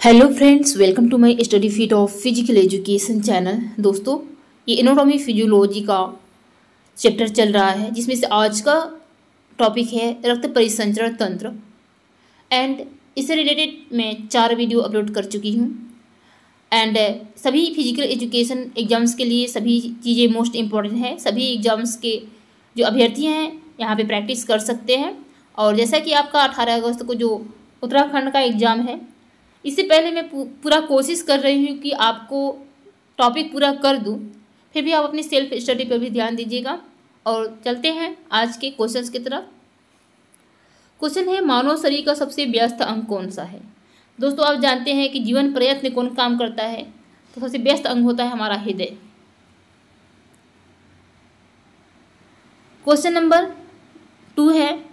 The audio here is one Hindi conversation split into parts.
Hello friends welcome to my study feet of physical education channel दोस्तों, ये इनोटॉमी फिजियोलॉजी का चैप्टर चल रहा है, जिसमें से आज का टॉपिक है रक्त परिसंचरण तंत्र. एंड इससे रिलेटेड मैं चार वीडियो अपलोड कर चुकी हूँ. एंड सभी फ़िज़िकल एजुकेशन एग्ज़ाम्स के लिए सभी चीज़ें मोस्ट इंपॉर्टेंट हैं. सभी एग्ज़ाम्स के जो अभ्यर्थी हैं, यहाँ पर प्रैक्टिस कर सकते हैं. और जैसा कि आपका अठारह अगस्त को जो उत्तराखंड का एग्ज़ाम है इससे पहले मैं पूरा कोशिश कर रही हूँ कि आपको टॉपिक पूरा कर दूँ। फिर भी आप अपनी सेल्फ स्टडी पर भी ध्यान दीजिएगा। और चलते हैं आज के क्वेश्चंस की तरफ़। क्वेश्चन है, मानव शरीर का सबसे व्यस्त अंग कौन सा है? दोस्तों, आप जानते हैं कि जीवन प्रयत्न कौन काम करता है? तो सबसे व्यस्त अंग होता है हमारा हृदय। क्वेश्चन नंबर टू है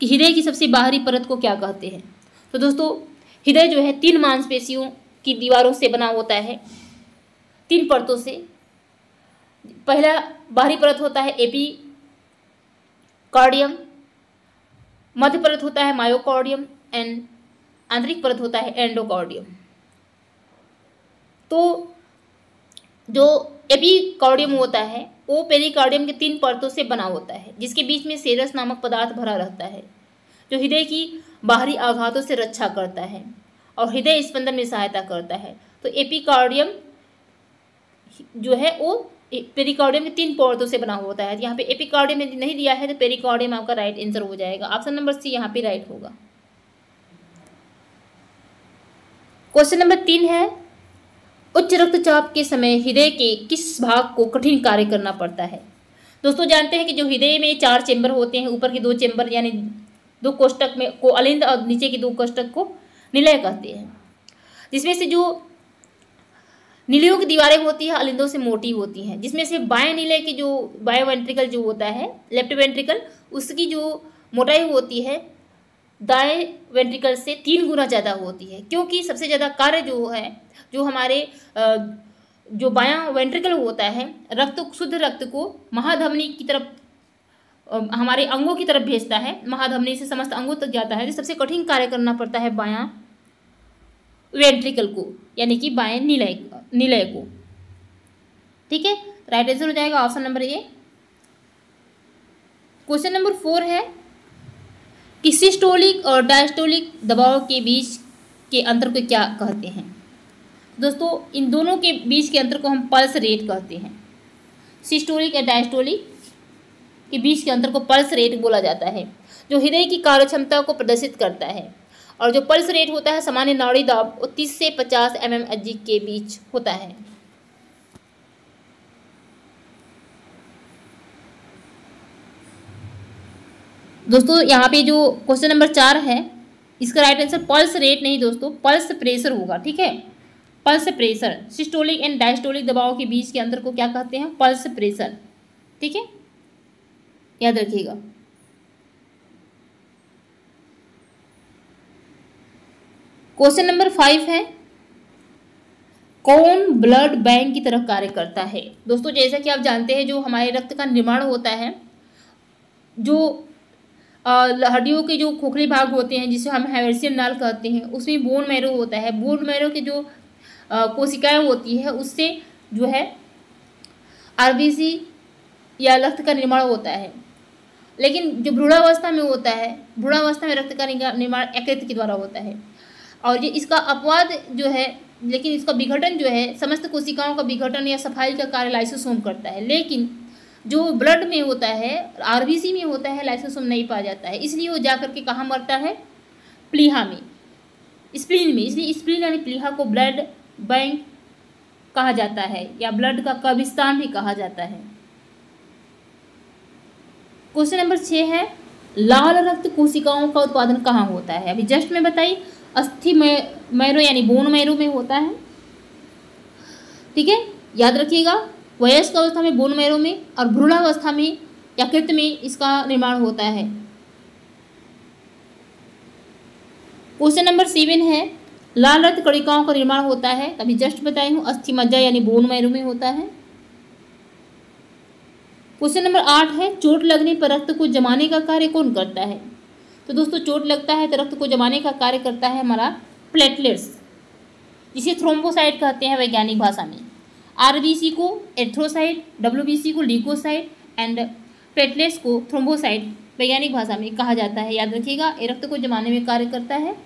कि हृदय की सबसे बाहरी परत को क्या कहते हैं? तो दोस्तों हृदय जो है तीन मांसपेशियों की दीवारों से बना होता है। तीन परतों से। पहला बाहरी परत होता है एपी कार्डियम मध्य परत होता है मायोकार्डियम एंड आंतरिक परत होता है एंडोकार्डियम। तो जो एपीकार्डियम होता है, वो पेरिकार्डियम के तीन परतों से बना होता है, जिसके बीच में सेरस नामक पदार्थ भरा रहता है। जो हृदय की बाहरी आघातों से रक्षा करता है और हृदय स्पंदन में सहायता करता है। तो एपिकार्डियम जो है, वो पेरिकार्डियम के तीन पौधों से बना होता है। यहाँ पे एपिकार्डियम नहीं दिया है तो पेरिकार्डियम आपका राइट आंसर हो जाएगा। ऑप्शन नंबर सी यहाँ पे राइट होगा। क्वेश्चन नंबर तीन है, उच्च रक्तचाप के समय हृदय के किस भाग को कठिन कार्य करना पड़ता है? दोस्तों, जानते हैं कि जो हृदय में चार चेंबर होते हैं, ऊपर के दो चेंबर, यानी दो कोष्टक में को अलिंद और नीचे के दो कोष्टक को निलय कहते हैं। जिसमें से जो नीलियों की दीवारें होती है, अलिंदों से मोटी होती हैं। जिसमें से बाएँ नीले की जो बायो वेंट्रिकल जो होता है लेफ़्ट वेंट्रिकल उसकी जो मोटाई होती है, दाएँ वेंट्रिकल से तीन गुना ज़्यादा होती है। क्योंकि सबसे ज़्यादा कार्य जो है, जो हमारे जो बायां वेंट्रिकल होता है, रक्त, शुद्ध रक्त को महाधमनी की तरफ़ हमारे अंगों की तरफ़ भेजता है। महाधमनी से समस्त अंगों तक जाता है। सबसे कठिन कार्य करना पड़ता है बायां वेंट्रिकल को, यानी कि बाएँ निलय निलय को। ठीक है? राइट आंसर हो जाएगा option number A question number four है, कि सिस्टोलिक और डायस्टोलिक दबाव के बीच के अंतर को क्या कहते हैं? दोस्तों, इन दोनों के बीच के अंतर को हम पल्स रेट कहते हैं। सिस्टोलिक या डायस्टोलिक के बीच के अंतर को पल्स रेट बोला जाता है, जो हृदय की कार्य क्षमता को प्रदर्शित करता है। और जो पल्स रेट होता है, सामान्य नाड़ी दाब वो तीस से पचास एम एम के बीच होता है। दोस्तों, यहाँ पे जो क्वेश्चन नंबर चार है, इसका राइट आंसर पल्स रेट नहीं दोस्तों पल्स प्रेशर होगा, ठीक है? Pulse pressure systolic and diastolic दबाव के बीच के अंतर को क्या कहते हैं? पल्स प्रेशर ठीक है? याद रखिएगा। क्वेश्चन नंबर फाइव है, कौन ब्लड बैंक की तरह कार्य करता है? दोस्तों, जैसा कि आप जानते हैं, जो हमारे रक्त का निर्माण होता है, जो हड्डियों के जो खोखले भाग होते हैं, जिसे हम हैवर्सियन नाल कहते हैं, उसमें बोन मैरो होता है। बोन मैरो के जो कोशिकाएँ होती है, उससे जो है आरबीसी या रक्त का निर्माण होता है। लेकिन जो भ्रूणावस्था में होता है भ्रूणावस्था में रक्त का निर्माण यकृत के द्वारा होता है। और ये इसका अपवाद जो है, लेकिन इसका विघटन जो है, समस्त कोशिकाओं का विघटन या सफ़ाई का कार्य लाइसोसोम करता है। लेकिन जो ब्लड में होता है आरबीसी में होता है लाइसोसोम नहीं पाया जाता है। इसलिए वो जा करके कहाँ मरता है? प्लीहा में। स्प्लीन में। इसलिए स्प्लीन यानी प्लीहा को ब्लड बैंक कहा जाता है, या ब्लड का कब्रिस्तान भी कहा जाता है। क्वेश्चन नंबर छः है, लाल रक्त कोशिकाओं का उत्पादन कहाँ होता है? अभी जस्ट में बताई, अस्थि मैरो यानी बोन मैरो में होता है। ठीक है? याद रखिएगा, वयस्क अवस्था में बोन मैरो में और भ्रूणावस्था में या कृत में इसका निर्माण होता है। क्वेश्चन नंबर सेवन है, लाल रक्त कणिकाओं का निर्माण होता है अभी जस्ट बताई हूँ, अस्थि मज्जा यानी बोन मैरो में होता है। क्वेश्चन नंबर आठ है, चोट लगने पर रक्त को जमाने का कार्य कौन करता है? तो दोस्तों, चोट लगता है तो रक्त को जमाने का कार्य करता है हमारा प्लेटलेट्स जिसे थ्रोम्बोसाइट कहते हैं वैज्ञानिक भाषा में। आरबीसी को एथ्रोसाइट डब्ल्यूबीसी को लीकोसाइट एंड प्लेटलेट्स को थ्रोम्बोसाइट वैज्ञानिक भाषा में कहा जाता है। याद रखिएगा, ये रक्त को जमाने में कार्य करता है।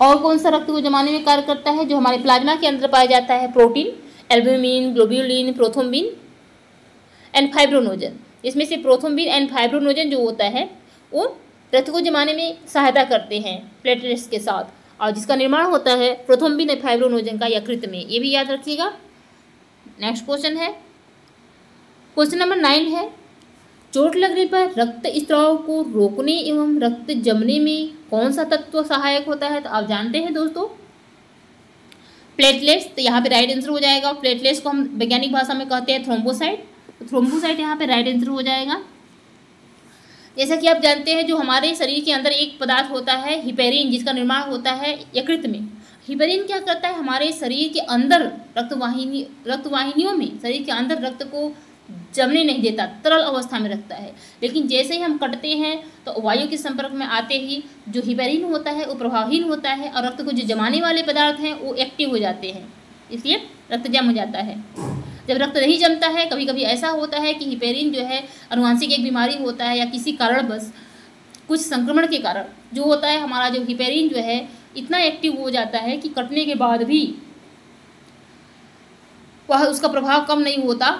और कौन सा रक्त को जमाने में कार्य करता है? जो हमारे प्लाज्मा के अंदर पाया जाता है, protein albumin globulin prothrombin and fibrinogen. इसमें से प्रोथोम्बिन एंड फाइब्रोनोजन जो होता है, वो रक्त को जमाने में सहायता करते हैं प्लेटलेट्स के साथ। और जिसका निर्माण होता है प्रोथोम्बिन एंड फाइब्रोनोजन का यकृत में। ये भी याद रखिएगा। नेक्स्ट क्वेश्चन है। क्वेश्चन नंबर नाइन है। चोट लगने पर रक्त स्त्राव को रोकने एवं रक्त जमने में कौन सा तत्व सहायक होता है? तो आप जानते हैं दोस्तों। प्लेटलेट्स तो यहाँ पे राइट आंसर हो जाएगा। प्लेटलेट्स को हम वैज्ञानिक भाषा में कहते हैं थ्रोम्बोसाइट थ्रोम्बोसाइट यहाँ पे राइट आंसर हो जाएगा। जैसा कि आप जानते हैं, जो हमारे शरीर के अंदर एक पदार्थ होता है हिपेरिन जिसका निर्माण होता है यकृत में। हिपेरिन क्या करता है? हमारे शरीर के अंदर रक्तवाहिनी, रक्तवाहिनियों में शरीर के अंदर रक्त को जमने नहीं देता, तरल अवस्था में रखता है। लेकिन जैसे ही हम कटते हैं तो वायु के संपर्क में आते ही जो हिपेरिन होता है, वो प्रभावहीन होता है और रक्त को जो जमाने वाले पदार्थ हैं, वो एक्टिव हो जाते हैं। इसलिए रक्त जम हो जाता है। जब रक्त नहीं जमता है कभी कभी ऐसा होता है कि हिपेरिन जो है, अनुवांशिक एक बीमारी होता है या किसी कारण बस कुछ संक्रमण के कारण जो होता है, हमारा जो हिपेरिन जो है, इतना एक्टिव हो जाता है कि कटने के बाद भी वह उसका प्रभाव कम नहीं होता।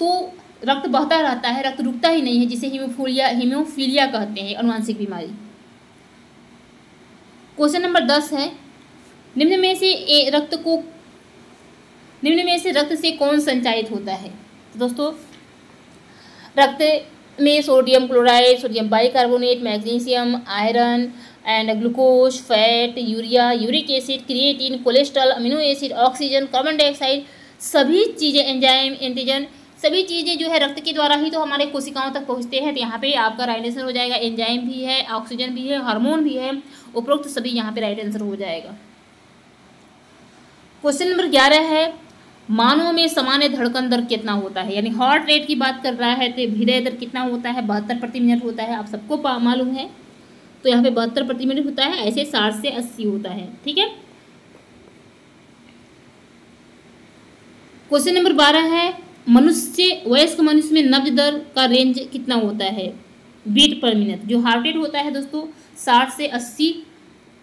तो रक्त बहता रहता है, रक्त रुकता ही नहीं है, जिसे हीमोफोलिया हीमोफीलिया कहते हैं, अनुवांशिक बीमारी। क्वेश्चन नंबर दस है। निम्न में से ए, रक्त को निम्न में से रक्त से कौन संचालित होता है? तो दोस्तों, रक्त में sodium chloride, sodium bicarbonate, magnesium, iron and glucose fat urea uric acid creatine cholesterol amino acid oxygen carbon dioxide सभी चीज़ें एंजाइम एंटीजन सभी चीज़ें जो है रक्त के द्वारा ही तो हमारे कोशिकाओं तक पहुँचते हैं। तो यहाँ पे आपका राइट आंसर हो जाएगा एंजाइम भी है ऑक्सीजन भी है हार्मोन भी है, उपरोक्त सभी यहाँ पे राइट आंसर हो जाएगा। क्वेश्चन नंबर ग्यारह है मानव में सामान्य धड़कन दर कितना होता है? यानी हार्ट रेट की बात कर रहा है तो हृदय दर कितना होता है? बहत्तर प्रति मिनट होता है। आप सबको मालूम है। तो यहाँ पे बहत्तर प्रति मिनट होता है, ऐसे साठ से अस्सी होता है। ठीक है? क्वेश्चन नंबर बारह है, मनुष्य, वयस्क मनुष्य में नब्ज दर का रेंज कितना होता है? बीट पर मिनट। जो हार्ट रेट होता है दोस्तों, साठ से अस्सी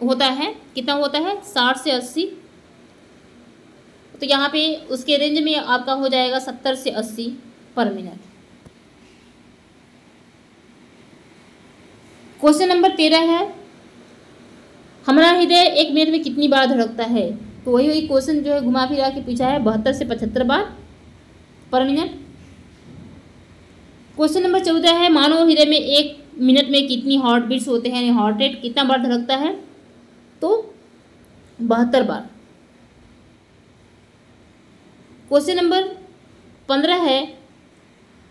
होता है। कितना होता है? साठ से अस्सी तो यहाँ पे उसके रेंज में आपका हो जाएगा सत्तर से अस्सी पर मिनट क्वेश्चन नंबर तेरह है, हमारा हृदय एक मिनट में कितनी बार धड़कता है? तो वही वही क्वेश्चन जो है घुमा फिरा के पूछा है, बहत्तर से पचहत्तर बार पर मिनट क्वेश्चन नंबर चौदह है, मानव हृदय में एक मिनट में कितनी हार्ट बीट्स होते हैं? यानी हार्ट रेट कितना बार धड़कता है? तो बहत्तर बार. क्वेश्चन नंबर पंद्रह है,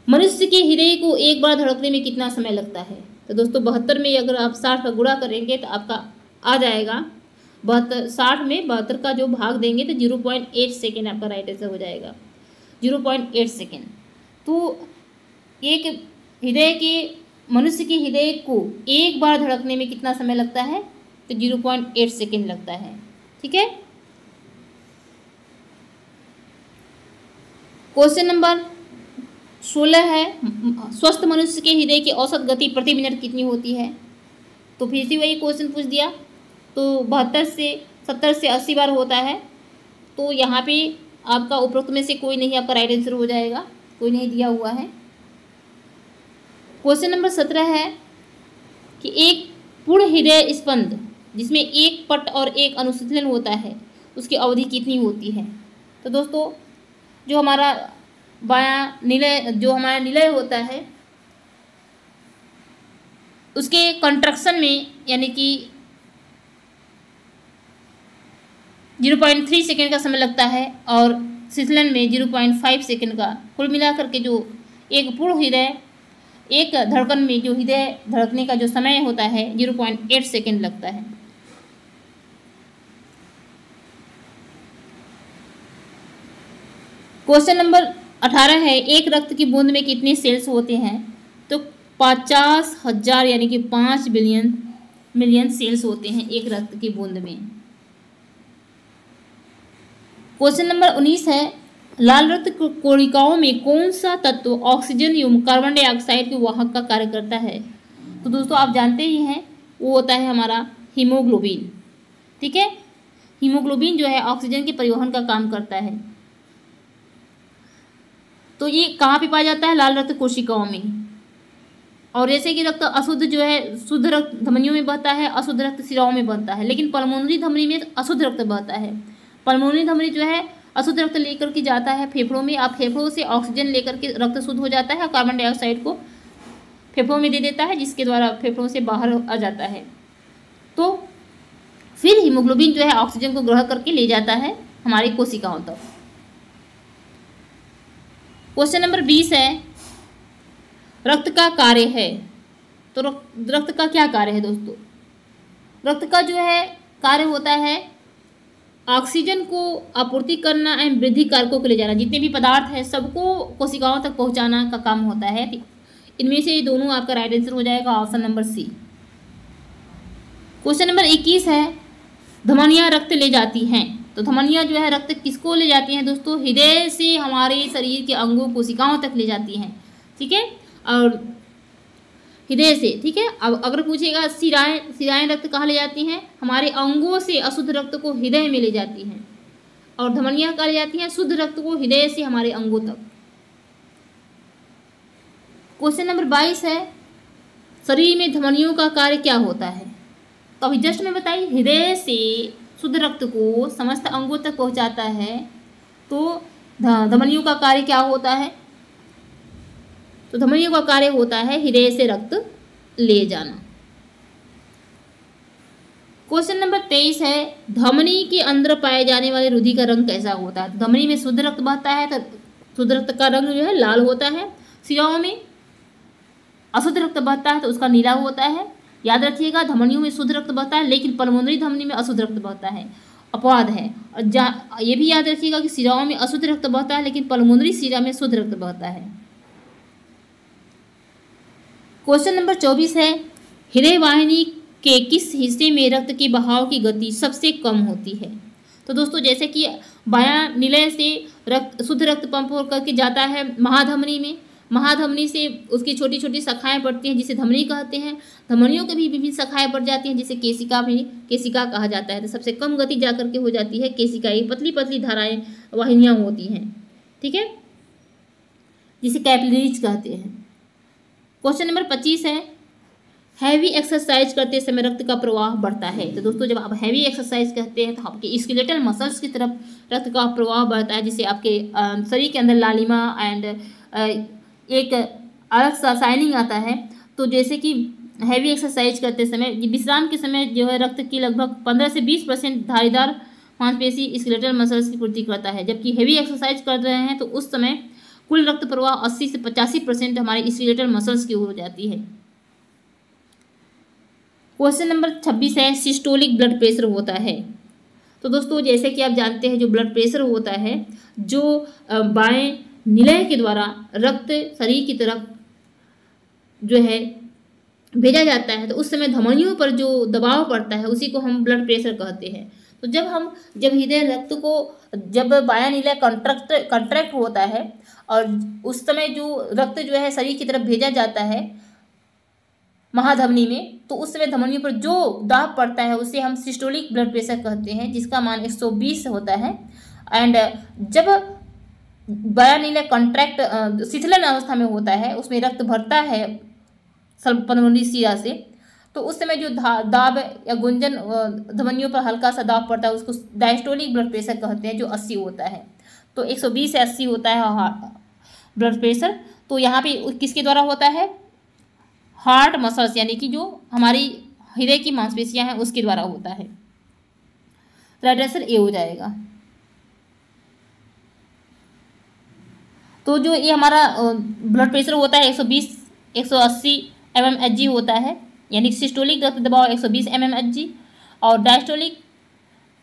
मनुष्य के हृदय को एक बार धड़कने में कितना समय लगता है? तो दोस्तों, बहत्तर में अगर आप साठ का गुणा करेंगे तो आपका आ जाएगा। बहत्तर, साठ में बहत्तर का जो भाग देंगे तो ज़ीरो पॉइंट एट सेकेंड आपका राइट आंसर हो जाएगा। Zero point eight second. तो एक हृदय के, मनुष्य के हृदय को एक बार धड़कने में कितना समय लगता है? तो ज़ीरो पॉइंट एट सेकेंड लगता है। ठीक है? क्वेश्चन नंबर सोलह है। स्वस्थ मनुष्य के हृदय की औसत गति प्रति मिनट कितनी होती है? तो फिर से वही क्वेश्चन पूछ दिया। तो बहत्तर से सत्तर से अस्सी बार होता है। तो यहाँ पे आपका उपरोक्त में से कोई नहीं, आपका राइट आंसर हो जाएगा। कोई नहीं दिया हुआ है। क्वेश्चन नंबर सत्रह है कि एक पूर्ण हृदय स्पंद, जिसमें एक पट और एक अनुशीलन होता है, उसकी अवधि कितनी होती है? तो दोस्तों जो हमारा बायां निलय जो हमारा निलय होता है, उसके कंट्रक्शन में, यानी कि ज़ीरो पॉइंट थ्री सेकेंड का समय लगता है और सिसलन में ज़ीरो पॉइंट फाइव सेकेंड का कुल मिलाकर के जो एक पूर्ण हृदय, एक धड़कन में जो हृदय धड़कने का जो समय होता है, ज़ीरो पॉइंट एट सेकेंड लगता है। क्वेश्चन नंबर अठारह है, एक रक्त की बूंद में कितने सेल्स होते हैं? तो पचास हज़ार यानी कि पाँच बिलियन मिलियन सेल्स होते हैं एक रक्त की बूंद में। क्वेश्चन नंबर उन्नीस है, लाल रक्त कोशिकाओं में कौन सा तत्व ऑक्सीजन एवं कार्बन डाइऑक्साइड के वाहक का कार्य करता है? तो दोस्तों, आप जानते ही हैं, वो होता है हमारा हीमोग्लोबिन ठीक है? हीमोग्लोबिन जो है ऑक्सीजन के परिवहन का काम करता है। तो ये कहाँ पे पाया जाता है? लाल रक्त कोशिकाओं में। और जैसे कि रक्त अशुद्ध जो है, शुद्ध रक्त धमनियों में बहता है, अशुद्ध रक्त सिराओं में बहता है। लेकिन पल्मोनरी धमनी में अशुद्ध रक्त बहता है। पल्मोनरी धमनी जो है, अशुद्ध रक्त लेकर के जाता है फेफड़ों में। आप फेफड़ों से ऑक्सीजन लेकर के रक्त शुद्ध हो जाता है और कार्बन डाइऑक्साइड को फेफड़ों में दे देता है, जिसके द्वारा फेफड़ों से बाहर आ जाता है। तो फिर हीमोग्लोबिन जो है, ऑक्सीजन को ग्रहण करके ले जाता है हमारी कोशिकाओं तक। क्वेश्चन नंबर बीस है। रक्त का कार्य है। तो रक्त का क्या कार्य है दोस्तों? रक्त का जो है, कार्य होता है ऑक्सीजन को आपूर्ति करना एवं वृद्धि कारकों को ले जाना। जितने भी पदार्थ है, सबको कोशिकाओं तक पहुंचाना का काम होता है। इनमें से ये दोनों आपका राइट आंसर हो जाएगा option number C question number इक्कीस है, धमनियाँ रक्त ले जाती हैं। तो धमनियाँ जो है, रक्त किसको ले जाती हैं दोस्तों? हृदय से हमारे शरीर के अंगों कोशिकाओं तक ले जाती हैं, ठीक है? और हृदय से, ठीक है? अब अगर पूछेगा, सिराएँ सिराएँ रक्त कहाँ ले जाती हैं? हमारे अंगों से अशुद्ध रक्त को हृदय में ले जाती हैं। और धमनियाँ कहाँ ले जाती हैं? शुद्ध रक्त को हृदय से हमारे अंगों तक। क्वेश्चन नंबर बाईस है, शरीर में धमनियों का कार्य क्या होता है? तो अभी जस्ट में बताई, हृदय से शुद्ध रक्त को समस्त अंगों तक पहुंचाता है तो धमनियों का कार्य क्या होता है? तो धमनियों का कार्य होता है हृदय से रक्त ले जाना। क्वेश्चन नंबर तेईस है, धमनी के अंदर पाए जाने वाले रुधि का रंग कैसा होता है? धमनी में शुद्ध रक्त बहता है तो शुद्ध रक्त का रंग जो है लाल होता है। सिराओं में अशुद्ध रक्त बहता है तो उसका नीला होता है। याद रखिएगा, धमनियों में शुद्ध रक्त बहता है, लेकिन पलमोनरी धमनी में अशुद्ध रक्त बहता है, अपवाद है। और ये भी याद रखिएगा कि सिराओं में अशुद्ध रक्त बहता है, लेकिन पलमोनरी सिरा में शुद्ध रक्त बहता है। क्वेश्चन नंबर चौबीस है, हृदय वाहिनी के किस हिस्से में रक्त के बहाव की गति सबसे कम होती है? तो दोस्तों, जैसे कि बायां निलय से रक्त, शुद्ध रक्त पंप होकर के जाता है महाधमनी में महाधमनी से उसकी छोटी छोटी शाखाएँ पड़ती हैं, जिसे धमनी कहते हैं। धमनियों के भी विभिन्न शाखाएँ पड़ जाती हैं, जिसे केसिका भी केसिका कहा जाता है। तो सबसे कम गति जाकर के हो जाती है केसिका ये पतली पतली धाराएँ, वाहिनियाँ होती हैं। ठीक है? जिसे कैपलरीज कहते हैं। क्वेश्चन नंबर पच्चीस है। हैवी एक्सरसाइज करते समय रक्त का प्रवाह बढ़ता है। तो दोस्तों, जब आप हैवी एक्सरसाइज करते हैं तो आपके स्केलेटल मसल्स की तरफ़ रक्त का प्रवाह बढ़ता है जिससे आपके शरीर के अंदर लालिमा एंड एक अलग सा साइनिंग आता है तो जैसे कि हैवी एक्सरसाइज करते समय विश्राम के समय जो है रक्त की लगभग पंद्रह से बीस परसेंट धारीदार मांसपेशी स्केलेटल मसल्स की पूर्ति करता है। जबकि हैवी एक्सरसाइज कर रहे हैं तो उस समय कुल रक्त प्रवाह 80 से पचासी परसेंट हमारे स्केलेटल मसल्स की हो जाती है। क्वेश्चन नंबर छब्बीस है सिस्टोलिक ब्लड प्रेशर होता है। तो दोस्तों, जैसे कि आप जानते हैं, जो ब्लड प्रेशर होता है, जो बाएँ निलय के द्वारा रक्त शरीर की तरफ़ जो है भेजा जाता है तो उस समय धमनियों पर जो दबाव पड़ता है, उसी को हम ब्लड प्रेशर कहते हैं। तो जब हम, जब हृदय रक्त को, जब बाया निलय कंट्रैक्ट कंट्रैक्ट होता है, और उस समय जो रक्त जो है शरीर की तरफ़ भेजा जाता है महाधमनी में तो उस समय धमनियों पर जो दाब पड़ता है, उसे हम सिस्टोलिक ब्लड प्रेशर कहते हैं, जिसका मान 120 होता है। एंड जब बयानीले कॉन्ट्रैक्ट शिथिलन अवस्था में होता है, उसमें रक्त भरता है सिरा से तो उस समय जो दाब या गुंजन धमनियों पर हल्का सा दाब पड़ता है, उसको डायस्टोलिक ब्लड प्रेशर कहते हैं, जो 80 होता है। तो 120 से 80 होता है ब्लड प्रेशर तो यहाँ पे किसके द्वारा होता है? हार्ट मसल्स यानी कि जो हमारी हृदय की मांसपेशियाँ हैं, उसके द्वारा होता है। राइट आंसर ए हो जाएगा। तो जो ये हमारा ब्लड प्रेशर होता है 120 180 एम एम एच जी होता है, यानी सिस्टोलिक रक्त दबाव 120 एम एम एच जी और डायस्टोलिक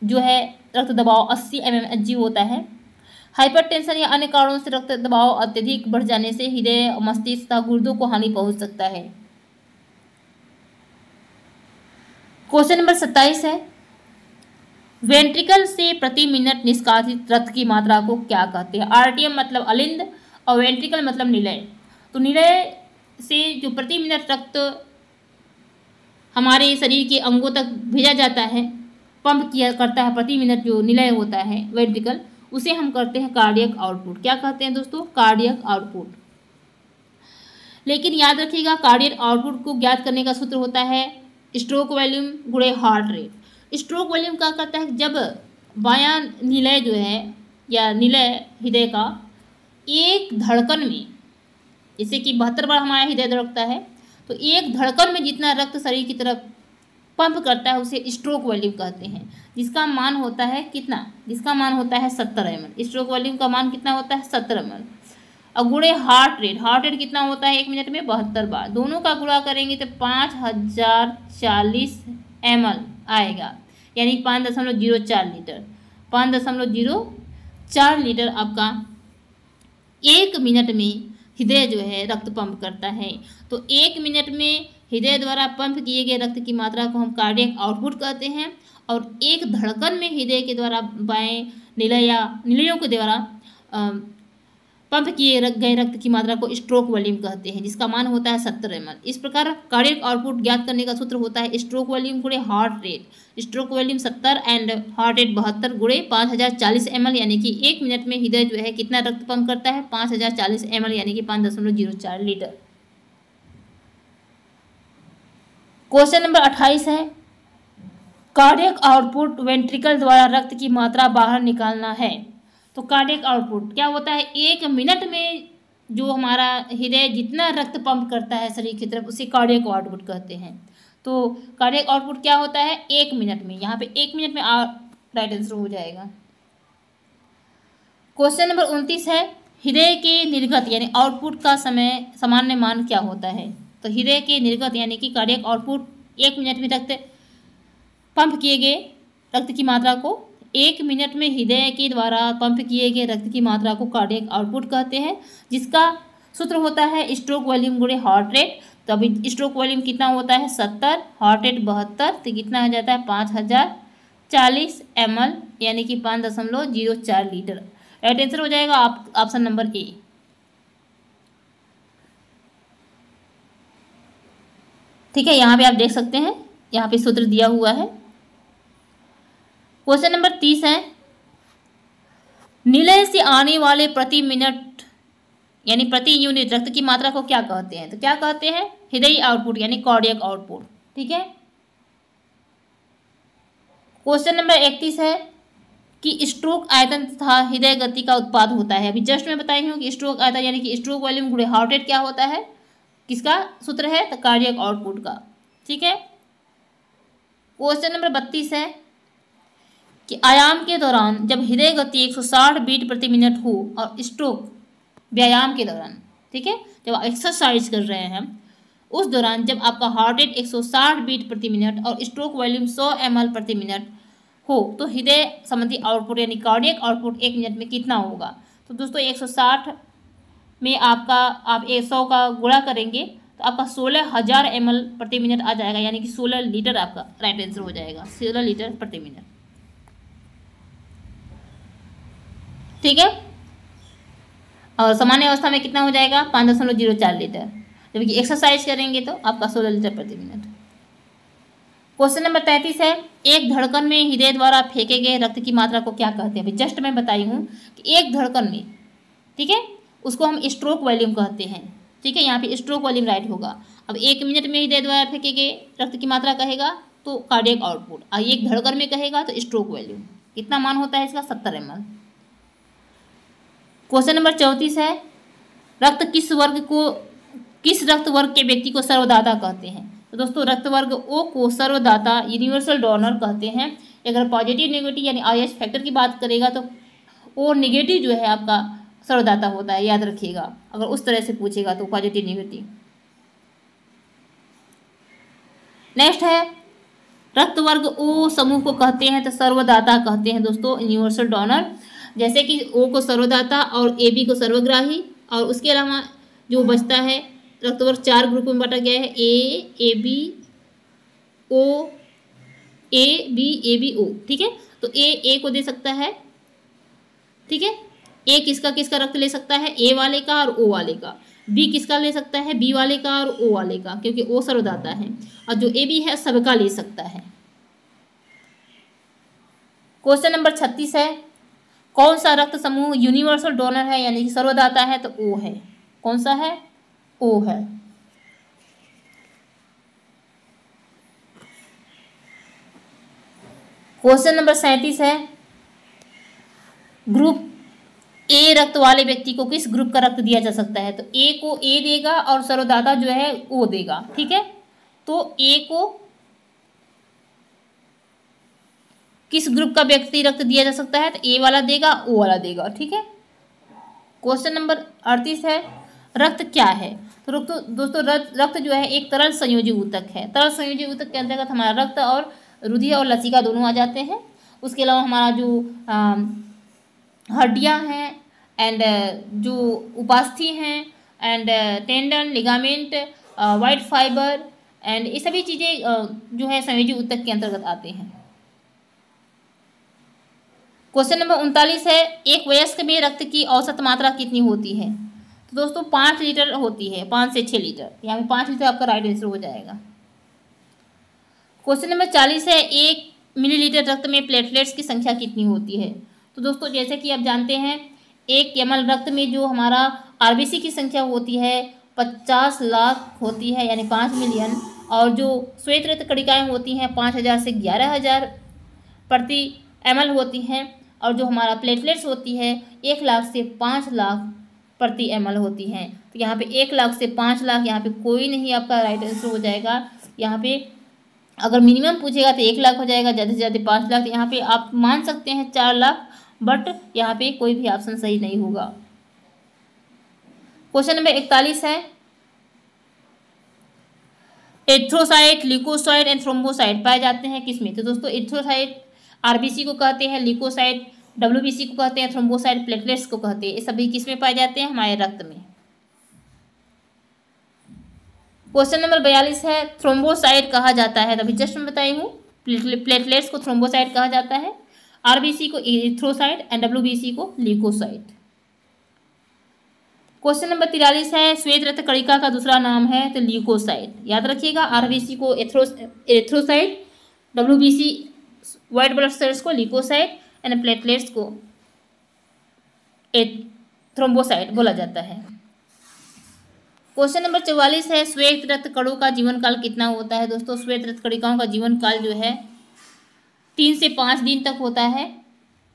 जो है रक्त दबाव 80 एम एम एच जी होता है। हाइपरटेंशन या अन्य कारणों से रक्त दबाव अत्यधिक बढ़ जाने से हृदय, मस्तिष्क तथा गुर्दों को हानि पहुँच सकता है। क्वेश्चन नंबर सत्ताईस है। वेंट्रिकल से प्रति मिनट निष्कासित रक्त की मात्रा को क्या कहते हैं? आरटीएम मतलब अलिंद और वेंट्रिकल मतलब निलय। तो निलय से जो प्रति मिनट रक्त हमारे शरीर के अंगों तक भेजा जाता है, पंप किया करता है, प्रति मिनट जो निलय होता है, वेंट्रिकल, उसे हम करते हैं कार्डियक आउटपुट। क्या कहते हैं दोस्तों? Cardiac output. लेकिन याद रखिएगा, कार्डियक आउटपुट को ज्ञात करने का सूत्र होता है, स्ट्रोक वॉल्यूम गुड़े हार्ट रेट। स्ट्रोक वॉल्यूम क्या करता है? जब बायां निलय जो है, या निलय हृदय का एक धड़कन में, जैसे कि बहत्तर बार हमारा हृदय धड़कता है तो एक धड़कन में जितना रक्त शरीर की तरफ़ पंप करता है, उसे स्ट्रोक वॉल्यूम कहते हैं। जिसका मान होता है कितना? जिसका मान होता है सत्तर एम स्ट्रोक वॉल्यूम का मान कितना होता है? सत्तर एम और गुड़े हार्ट रेट। हार्ट रेट कितना होता है? एक मिनट में बहत्तर बार। दोनों का गुड़ा करेंगे तो पाँच हज़ार चालीस एम आएगा। यानी पाँच दशमलव ज़ीरो चार लीटर। पाँच दशमलव ज़ीरो चार लीटर आपका एक मिनट में हृदय जो है रक्त पंप करता है। तो एक मिनट में हृदय द्वारा पंप किए गए रक्त की मात्रा को हम कार्डियक आउटपुट कहते हैं और एक धड़कन में हृदय के द्वारा बाएँ, निलय या निलयों के द्वारा पंप किए गए रक्त की मात्रा को स्ट्रोक वॉल्यूम कहते हैं, जिसका मान होता है सत्तर एम इस प्रकार कार्डियक आउटपुट ज्ञात करने का सूत्र होता है स्ट्रोक वॉल्यूम गुड़े हार्ट रेट स्ट्रोक वॉल्यूम सत्तर एंड हार्ट रेट बहत्तर गुड़े पाँच हज़ार चालीस एम यानी कि एक मिनट में हृदय जो है कितना रक्त पंप करता है? पाँच हज़ार चालीस एम यानी कि पाँच दशमलव ज़ीरो चार लीटर। क्वेश्चन नंबर अट्ठाईस है। कार्डियक आउटपुट वेंट्रिकल द्वारा रक्त की मात्रा बाहर निकालना है। तो कार्डियक आउटपुट। क्या होता है, एक मिनट में जो हमारा हृदय जितना रक्त पंप करता है शरीर की तरफ़, उसे कार्डियक आउटपुट कहते हैं। तो कार्डियक आउटपुट क्या होता है, एक मिनट में। यहाँ पे एक मिनट में राइट आंसर हो जाएगा। क्वेश्चन नंबर उनतीस है, हृदय के निर्गत यानी आउटपुट का समय सामान्य मान क्या होता है? तो हृदय के निर्गत यानी कि कार्डियक आउटपुट एक मिनट में रक्त पंप किए गए, रक्त की मात्रा को एक मिनट में हृदय के द्वारा पंप किए गए रक्त की मात्रा को कार्डियक आउटपुट कहते हैं, जिसका सूत्र होता है स्ट्रोक वॉल्यूम गुड़े हार्ट रेट तो अभी स्ट्रोक वॉल्यूम कितना होता है? सत्तर हार्ट रेट बहत्तर तो कितना हो जाता है? पाँच हज़ार चालीस एम यानी कि पाँच दशमलव ज़ीरो चार लीटर। राइट आंसर हो जाएगा ऑप्शन नंबर ए ठीक है, यहाँ पे आप देख सकते हैं, यहाँ पे सूत्र दिया हुआ है। क्वेश्चन नंबर तीस है। निलय से आने वाले प्रति मिनट, यानी प्रति यूनिट रक्त की मात्रा को क्या कहते हैं? तो क्या कहते हैं? हृदय आउटपुट, यानी कार्डियक आउटपुट। ठीक है? क्वेश्चन नंबर इकतीस है कि स्ट्रोक आयतन तथा हृदय गति का उत्पाद होता है। अभी जस्ट मैं बताई हूँ कि स्ट्रोक आयतन, यानी कि स्ट्रोक वॉल्यूम गुड़े हार्ट रेट क्या होता है? किसका? सूत्र है तो कार्डियक आउटपुट का। ठीक है? क्वेश्चन नंबर बत्तीस है कि आयाम के दौरान जब हृदय गति 160 बीट प्रति मिनट हो और स्ट्रोक व्यायाम के दौरान, ठीक है? जब आप एक्सरसाइज कर रहे हैं, उस दौरान जब आपका हार्ट रेट 160 बीट प्रति मिनट और स्ट्रोक वॉल्यूम 100 एम प्रति मिनट हो तो हृदय संबंधी आउटपुट यानी कार्डियक आउटपुट एक मिनट में कितना होगा? तो दोस्तों 160 में आपका, आप एक सौ का गुणा करेंगे तो आपका सोलह हज़ार एम प्रति मिनट आ जाएगा, यानी कि सोलह लीटर आपका राइट आंसर हो जाएगा, सोलह लीटर प्रति मिनट। ठीक है? और सामान्य अवस्था में कितना हो जाएगा? पाँच दशमलव ज़ीरो चार लीटर। जबकि एक्सरसाइज करेंगे तो आपका सोलह लीटर प्रति मिनट क्वेश्चन नंबर तैंतीस है, एक धड़कन में हृदय द्वारा फेंके गए रक्त की मात्रा को क्या कहते हैं? जस्ट मैं बताई हूँ कि एक धड़कन में, ठीक है? उसको हम स्ट्रोक वॉल्यूम कहते हैं, ठीक है? यहाँ पे स्ट्रोक वॉल्यूम राइट होगा। अब एक मिनट में हृदय द्वारा फेंके गए रक्त की मात्रा कहेगा तो कार्डियक आउटपुट और एक धड़कन में कहेगा तो स्ट्रोक वॉल्यूम कितना मान होता है इसका? सत्तर एम क्वेश्चन नंबर चौंतीस है, रक्त किस वर्ग को, किस रक्त वर्ग के व्यक्ति को सर्वदाता कहते हैं? तो दोस्तों, रक्त वर्ग ओ को सर्वदाता यूनिवर्सल डोनर कहते हैं। अगर पॉजिटिव नेगेटिव यानी आई फैक्टर की बात करेगा तो ओ नेगेटिव जो है आपका सर्वदाता होता है, याद रखिएगा। अगर उस तरह से पूछेगा तो पॉजिटिव नेगेटिव नेक्स्ट है, रक्त वर्ग ओ समूह को कहते हैं तो सर्वदाता कहते हैं दोस्तों यूनिवर्सल डोनर जैसे कि ओ को सर्वदाता और ए बी को सर्वग्राही, और उसके अलावा जो बचता है रक्त वर्ग चार ग्रुप में बांटा गया है, A A B, O, A B A B, O, ठीक है? तो ए ए को दे सकता है, ठीक है? ए किसका किसका रक्त ले सकता है? ए वाले का और ओ वाले का। बी किसका ले सकता है? बी वाले का और ओ वाले का, क्योंकि ओ सर्वदाता है। और जो ए बी है, सबका ले सकता है। क्वेश्चन नंबर छत्तीस है। कौन सा रक्त समूह यूनिवर्सल डोनर है, यानी कि सर्वदाता है तो ओ है। कौन सा है? ओ है। क्वेश्चन नंबर सैंतीस है। ग्रुप ए रक्त वाले व्यक्ति को किस ग्रुप का रक्त दिया जा सकता है? तो ए को ए देगा और सर्वदाता जो है ओ देगा। ठीक है? तो ए को किस ग्रुप का व्यक्ति रक्त दिया जा सकता है? तो ए वाला देगा, ओ वाला देगा, ठीक है? क्वेश्चन नंबर अड़तीस है। रक्त क्या है? तो रक्त, दोस्तों रक्त जो है, एक तरल संयोजी ऊतक है। तरल संयोजी ऊतक के अंतर्गत हमारा रक्त और रुधिर और लसिका दोनों आ जाते हैं। उसके अलावा हमारा जो हड्डियाँ हैं एंड जो उपास्थि हैं and tendon ligament white fibre and ये सभी चीज़ें जो है, संयोजी ऊतक के अंतर्गत आते हैं। क्वेश्चन नंबर उनतालीस है, एक वयस्क में रक्त की औसत मात्रा कितनी होती है? तो दोस्तों, पाँच लीटर होती है, पाँच से छः लीटर। पे पाँच लीटर आपका राइट आंसर हो जाएगा। क्वेश्चन नंबर चालीस है, एक मिलीलीटर रक्त में प्लेटलेट्स की संख्या कितनी होती है? तो दोस्तों, जैसे कि आप जानते हैं, एक एम रक्त में जो हमारा आरबीसी की संख्या होती है, पचास लाख होती है, यानी पाँच मिलियन और जो श्वेत रक्त कणिकाएँ होती हैं, पाँच हज़ार से ग्यारह हज़ार प्रति एम होती हैं और जो हमारा प्लेटलेट्स होती है, एक लाख से पाँच लाख प्रति एमएल होती हैं। तो यहाँ पे एक लाख से पाँच लाख यहाँ पे कोई नहीं आपका राइट आंसर हो जाएगा। यहाँ पे अगर मिनिमम पूछेगा तो एक लाख हो जाएगा, ज़्यादा से ज़्यादा पाँच लाख। तो यहाँ पे आप मान सकते हैं चार लाख बट यहाँ पे कोई भी ऑप्शन सही नहीं होगा। क्वेश्चन नंबर इकतालीस है। एथ्रोसाइट लिकोसाइट एंड थ्रोम्बोसाइट पाए जाते हैं किसमें? तो दोस्तों एथ्रोसाइट आरबीसी को कहते हैं लिकोसाइट डब्ल्यूबीसी को कहते हैं थ्रोम्बोसाइड प्लेटलेट्स को कहते हैं। ये सभी किसमें पाए जाते हैं? हमारे रक्त में। क्वेश्चन नंबर बयालीस है थ्रोम्बोसाइड कहा जाता है? तभी जस्ट मैं बताई हूँ। प्लेटलेट्स को थ्रोम्बोसाइड कहा जाता है। आरबीसी को इथ्रोसाइट एंड डब्ल्यूबीसी को ल्यूकोसाइट क्वेश्चन नंबर तिरालीस है, श्वेत रक्त कणिका का दूसरा नाम है तो ल्यूकोसाइट याद रखिएगा आरबीसी को erythro erythrocyte WBC white blood cells को ल्यूकोसाइट एंड प्लेटलेट्स को थ्रोम्बोसाइट बोला जाता है। क्वेश्चन नंबर चौवालीस है, श्वेत रक्त कणों का जीवन काल कितना होता है? दोस्तों, श्वेत रक्त कणिकाओं का जीवन काल जो है, तीन से पाँच दिन तक होता है,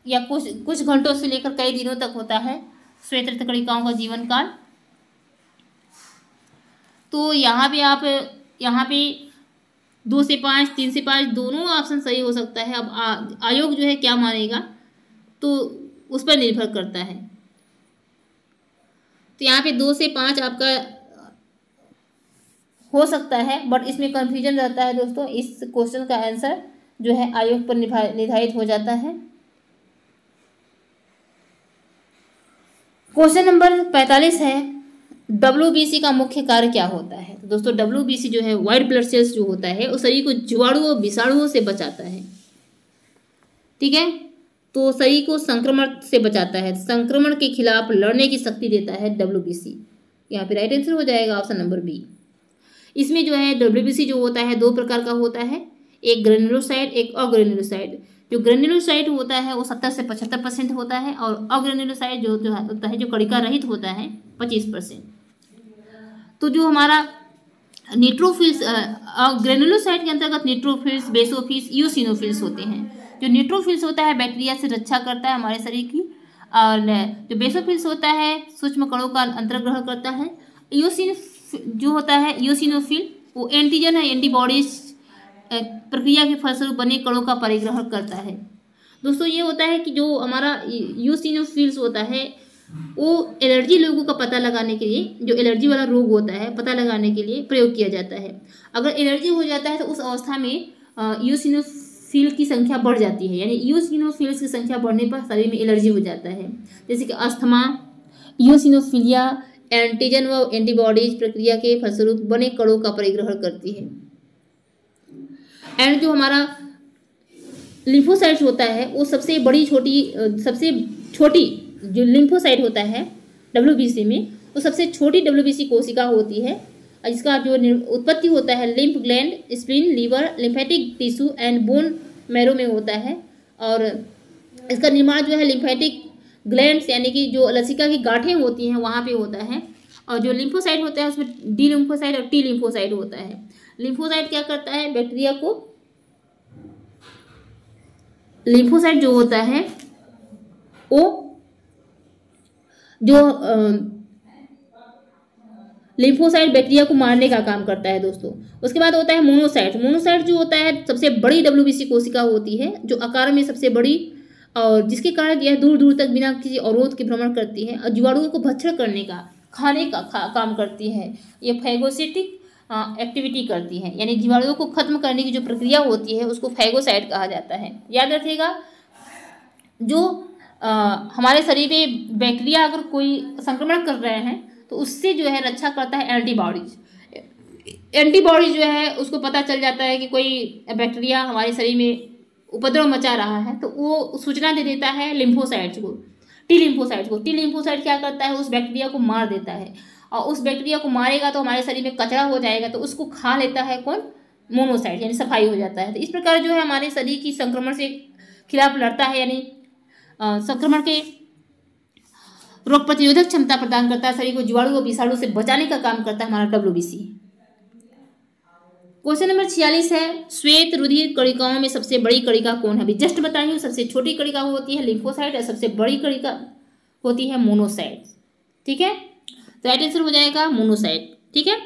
या कुछ कुछ घंटों से लेकर कई दिनों तक होता है श्वेत रक्त कणिकाओं का जीवन काल तो यहाँ पे आप, यहाँ पे दो से पाँच, तीन से पाँच, दोनों ऑप्शन सही हो सकता है। अब आयोग जो है क्या मानेगा? तो उस पर निर्भर करता है। तो यहाँ पे दो से पाँच आपका हो सकता है बट इसमें कन्फ्यूज़न रहता है दोस्तों। इस क्वेश्चन का आंसर जो है आयोग पर निर्धारित हो जाता है। क्वेश्चन नंबर पैंतालीस है। डब्ल्यूबीसी का मुख्य कार्य क्या होता है? तो दोस्तों डब्ल्यू जो है व्हाइट ब्लड सेल्स जो होता है वो शरीर को जीवाणुओं, विषाणुओं से बचाता है। ठीक है? तो शरीर को संक्रमण से बचाता है। संक्रमण के खिलाफ लड़ने की शक्ति देता है डब्ल्यू बी सी यहाँ पे राइट आंसर हो जाएगा ऑप्शन नंबर बी इसमें जो है डब्ल्यू बी सी जो होता है, दो प्रकार का होता है। एक ग्रेनुलोसाइड एक अग्रेनुलोसाइड जो ग्रेनुलोसाइड होता है, वो सत्तर से पचहत्तर परसेंट होता है और अग्रेनुलोसाइड जो जो होता है, जो कड़िका रहित होता है, पच्चीस परसेंट तो जो हमारा न्यूट्रोफिल्स ग्रेनुलोसाइड के अंतर्गत न्यूट्रोफिल्स बेसोफिल्स यूसिनोफिल्स होते हैं। जो न्यूट्रोफिल्स होता है बैक्टीरिया से रक्षा करता है हमारे शरीर की। और जो बेसोफिल्स होता है, सूक्ष्म कणों का अंतर्ग्रहण करता है। यूसिन जो होता है यूसिनोफिल वो एंटीजन है एंटीबॉडीज प्रक्रिया के फलस्वरूप बने कणों का परिग्रहण करता है। दोस्तों, ये होता है कि जो हमारा यूसिनोफिल्स होता है वो एलर्जी लोगों का पता लगाने के लिए, जो एलर्जी वाला रोग होता है, पता लगाने के लिए प्रयोग किया जाता है। अगर एलर्जी हो जाता है तो उस अवस्था में यूसिनोफिल की संख्या बढ़ जाती है। यानी यूसिनोफिल्स की संख्या बढ़ने पर शरीर में एलर्जी हो जाता है। जैसे कि अस्थमा यूसिनोफिलिया एंटीजन व एंटीबॉडीज प्रक्रिया के फलस्वरूप बने कणों का परिग्रहण करती है। एंड जो हमारा लिम्फोसाइट्स होता है, वो सबसे बड़ी छोटी सबसे छोटी जो लिम्फोसाइट होता है डब्ल्यूबीसी में, वो सबसे छोटी डब्ल्यूबीसी कोशिका होती है इसका जो उत्पत्ति होता है lymph gland spleen liver lymphatic tissue and bone marrow में होता है, और इसका निर्माण जो है लिम्फेटिक ग्लैंड्स यानी कि जो लसिका की गांठें होती हैं, वहाँ पे होता है, और जो लिम्फोसाइट होता है, उसमें डी लिम्फोसाइट और टी लिम्फोसाइट होता है। लिम्फोसाइट क्या करता है? बैक्टीरिया को लिम्फोसाइट जो होता है, वो जो लिम्फोसाइट बैक्टीरिया को मारने का काम करता है दोस्तों। उसके बाद होता है मोनोसाइट मोनोसाइट जो होता है सबसे बड़ी डब्ल्यूबीसी कोशिका होती है जो आकार में सबसे बड़ी और जिसके कारण यह दूर दूर तक बिना किसी अवरोध के भ्रमण करती है और जीवाणुओं को भक्षण करने का खाने का खा, काम करती है। ये फैगोसिटिक एक्टिविटी करती है। यानी जीवाणुओं को खत्म करने की जो प्रक्रिया होती है उसको फैगोसाइट कहा जाता है। याद रखिएगा जो आ, हमारे शरीर में बैक्टीरिया अगर कोई संक्रमण कर रहे हैं तो उससे जो है रक्षा करता है एंटीबॉडीज। एंटीबॉडी जो है उसको पता चल जाता है कि कोई बैक्टीरिया हमारे शरीर में उपद्रव मचा रहा है तो वो सूचना दे देता है लिम्फोसाइट्स को टी लिम्फोसाइट्स को। टी लिम्फोसाइट क्या करता है? उस बैक्टीरिया को मार देता है। और उस बैक्टीरिया को मारेगा तो हमारे शरीर में कचरा हो जाएगा तो उसको खा लेता है कौन? मोनोसाइट यानी सफ़ाई हो जाता है। तो इस प्रकार जो है हमारे शरीर की संक्रमण से खिलाफ लड़ता है यानी संक्रमण के रोग प्रतिरोधक क्षमता प्रदान करता है। शरीर को जीवाणु और विषाणु से बचाने का काम करता है हमारा डब्ल्यूबीसी क्वेश्चन नंबर छियालीस है, श्वेत रुधिर कणिकाओं में सबसे बड़ी कणिका कौन है? अभी जस्ट बताई हूँ, सबसे छोटी कणिका होती है लिम्फोसाइट और सबसे बड़ी कणिका होती है मोनोसाइट। ठीक है? तो राइट आंसर हो जाएगा मोनोसाइट। ठीक है?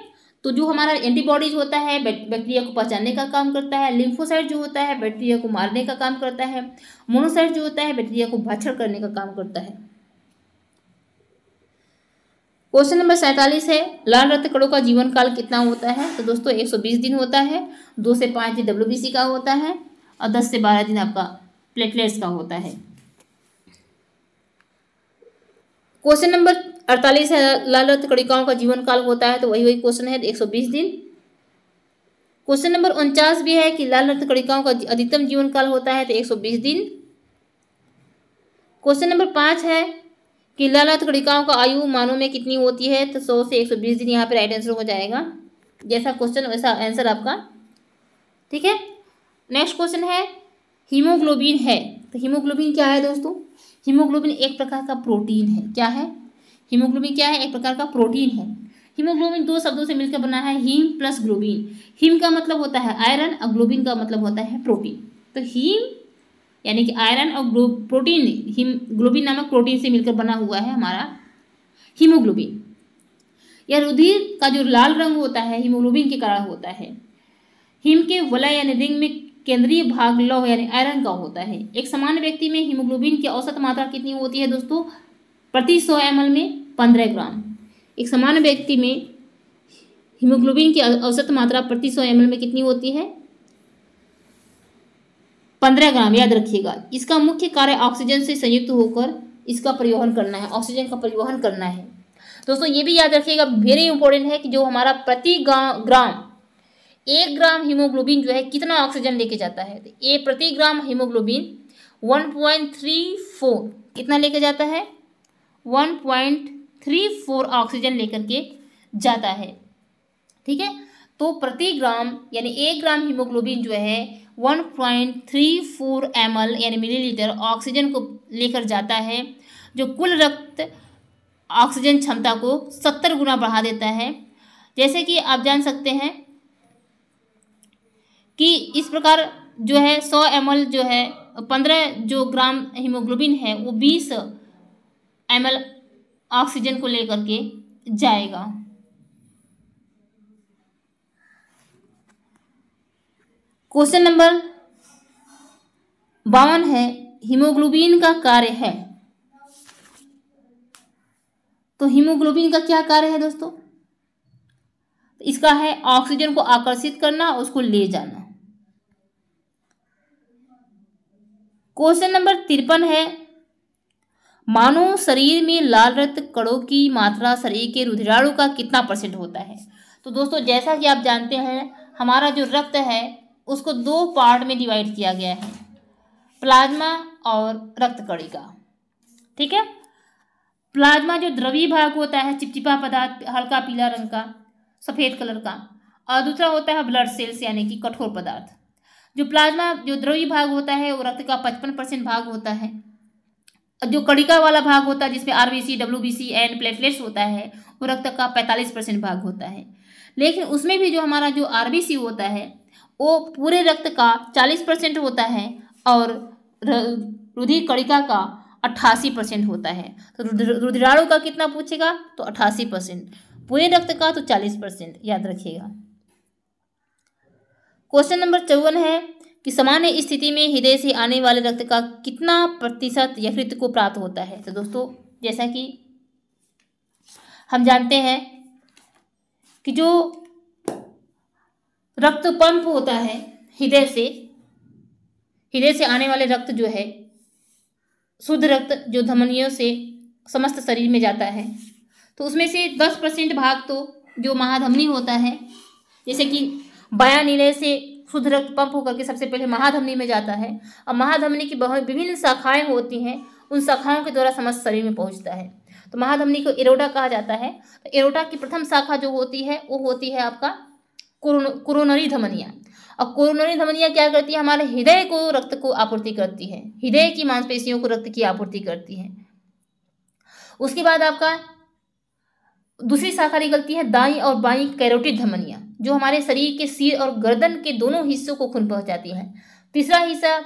तो जो हमारा एंटीबॉडीज होता है बैक्टीरिया को पहचानने का काम करता है लिम्फोसाइड जो होता है बैक्टीरिया को मारने का काम करता है मोनोसाइड जो होता है बैक्टीरिया को भाषण करने का काम करता है। क्वेश्चन नंबर सैंतालीस है, लाल रक्त कणों का जीवन काल कितना होता है? तो दोस्तों 120 दिन होता है, दो से पाँच दिन डब्ल्यूबीसी का होता है, और दस से बारह दिन आपका प्लेटलेट्स का होता है। क्वेश्चन नंबर अड़तालीस है, लाल रक्त कणिकाओं का जीवन काल होता है तो वही वही क्वेश्चन है, एक सौ बीस दिन। क्वेश्चन नंबर उनचास भी है कि लाल रक्त कणिकाओं का अधिकतम जीवन काल होता है तो एक सौ बीस दिन। क्वेश्चन नंबर पाँच है कि लालत कणिकाओं का आयु मानव में कितनी होती है तो सौ से एक सौ बीस दिन यहाँ पर राइट आंसर हो जाएगा। जैसा क्वेश्चन वैसा आंसर आपका। ठीक है? नेक्स्ट क्वेश्चन है, हीमोग्लोबिन है। तो हीमोग्लोबिन क्या है दोस्तों? हीमोग्लोबिन एक प्रकार का प्रोटीन है। क्या है? हीमोग्लोबिन क्या है? एक प्रकार का प्रोटीन है। हीमोग्लोबिन दो शब्दों से मिलकर बना है हीम प्लस ग्लोबिन। हीम का मतलब होता है आयरन और ग्लोबिन का मतलब होता है प्रोटीन। तो हीम, यानी कि आयरन और ग्लो, प्रोटीन, हिम, ग्लोबिन नामक प्रोटीन से मिलकर बना हुआ है हमारा हीमोग्लोबिन। यह रुधिर का जो लाल रंग होता है, हीमोग्लोबिन के कारण होता है। हिम के वलय यानी रिंग में केंद्रीय भाग लौह यानी आयरन का होता है। एक सामान्य व्यक्ति में हीमोग्लोबिन की औसत मात्रा कितनी होती है दोस्तों? प्रति सौ एम में पंद्रह ग्राम। एक सामान्य व्यक्ति में हीमोग्लोबिन की औसत मात्रा प्रति सौ एम में कितनी होती है? पंद्रह ग्राम, याद रखिएगा। इसका मुख्य कार्य ऑक्सीजन से संयुक्त होकर इसका परिवहन करना है ऑक्सीजन का परिवहन करना है। दोस्तों, ये भी याद रखिएगा वेरी इंपॉर्टेंट है कि जो हमारा प्रति ग्राम एक ग्राम हीमोग्लोबिन जो है कितना ऑक्सीजन लेके जाता है? तो ये प्रति ग्राम हीमोग्लोबिन 1.34 कितना लेके जाता है? 1.34 ऑक्सीजन लेकर के जाता है। ठीक है? तो प्रति ग्राम, यानी एक ग्राम हीमोग्लोबिन जो है 1.34 ml, यानी मिलीलीटर ऑक्सीजन को लेकर जाता है, जो कुल रक्त ऑक्सीजन क्षमता को 70 गुना बढ़ा देता है। जैसे कि आप जान सकते हैं कि इस प्रकार जो है 100 एम जो है 15 जो ग्राम हीमोग्लोबिन है, वो 20 एम ऑक्सीजन को लेकर के जाएगा। क्वेश्चन नंबर बावन है हीमोग्लोबिन का कार्य है। तो हीमोग्लोबिन का क्या कार्य है दोस्तों? इसका है ऑक्सीजन को आकर्षित करना, उसको ले जाना। क्वेश्चन नंबर तिरपन है। मानव शरीर में लाल रक्त कणों की मात्रा शरीर के रुधिराणु का कितना परसेंट होता है? तो दोस्तों, जैसा कि आप जानते हैं, हमारा जो रक्त है, उसको दो पार्ट में डिवाइड किया गया है। प्लाज्मा और रक्त कणिका ठीक है? प्लाज्मा जो द्रवी भाग होता है, चिपचिपा पदार्थ, हल्का पीला रंग का, सफ़ेद कलर का, और दूसरा होता है ब्लड सेल्स यानी कि कठोर पदार्थ। जो प्लाज्मा, जो द्रवी भाग होता है, वो रक्त का पचपन परसेंट भाग होता है। जो कड़िका वाला भाग होता है, जिसमें आरबीसी सी एंड प्लेटलेट्स होता है, वो रक्त का पैंतालीस परसेंट भाग होता है। लेकिन उसमें भी जो हमारा जो आर बी सी होता है, वो पूरे रक्त का चालीस परसेंट होता है और रुधिर कड़िका का अट्ठासी परसेंट होता है। तो रुधिराणु का कितना पूछेगा? तो अट्ठासी परसेंट। पूरे रक्त का तो चालीस परसेंट, याद रखिएगा। क्वेश्चन नंबर चौवन है कि सामान्य स्थिति में हृदय से आने वाले रक्त का कितना प्रतिशत यकृत को प्राप्त होता है? तो दोस्तों, जैसा कि हम जानते हैं कि जो रक्त पंप होता है हृदय से हृदय से आने वाले रक्त जो है, शुद्ध रक्त जो धमनियों से समस्त शरीर में जाता है। तो उसमें से दस परसेंट भाग तो जो महाधमनी होता है, जैसे कि बया नीले से शुद्ध रक्त पंप होकर के सबसे पहले महाधमनी में जाता है। और महाधमनी की बहुत विभिन्न शाखाएँ होती हैं, उन शाखाओं के द्वारा समस्त शरीर में पहुँचता है। तो महाधमनी को एरोटा कहा जाता है। तो एरोटा की प्रथम शाखा जो होती है, वो होती है आपका कोरोनरी धमनिया। और कोरोनरी धमनिया क्या करती है? हमारे हृदय को रक्त को आपूर्ति करती है। हृदय की मांसपेशियों को रक्त की आपूर्ति करती है। उसके बाद आपका दूसरी शाखा निकलती है दाई और बाई कैरोटिड धमनिया। जो हमारे शरीर के सिर और गर्दन के दोनों हिस्सों को खून पहुंचाती है। तीसरा हिस्सा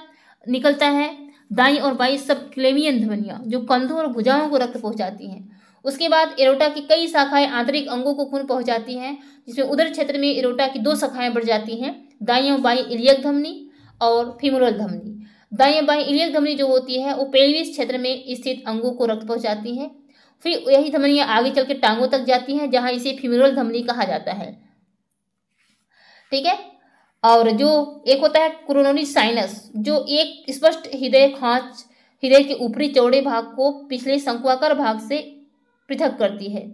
निकलता है दाई और बाई सब क्लेमियन धमनिया जो कंधों और भुजाओं को रक्त पहुंचाती हैं। उसके बाद एरोटा की कई शाखाएँ आंतरिक अंगों को खून पहुंचाती हैं, जिसमें उधर क्षेत्र में एरोटा की दो शाखाएँ बढ़ जाती हैं, दाई और बाई इलियक धमनी और फिमोरल धमनी दाई और बाई इलियक धमनी जो होती है, वो पेल्विस क्षेत्र में स्थित अंगों को रक्त पहुंचाती हैं। फिर यही धमनियाँ आगे चल के टांगों तक जाती हैं, जहाँ इसे फिमोरल धमनी कहा जाता है। ठीक है? और जो एक होता है क्रोनोनी साइनस, जो एक स्पष्ट हृदय खांच, हृदय के ऊपरी चौड़े भाग को पिछले शंकुआकार भाग से पृथक करती है।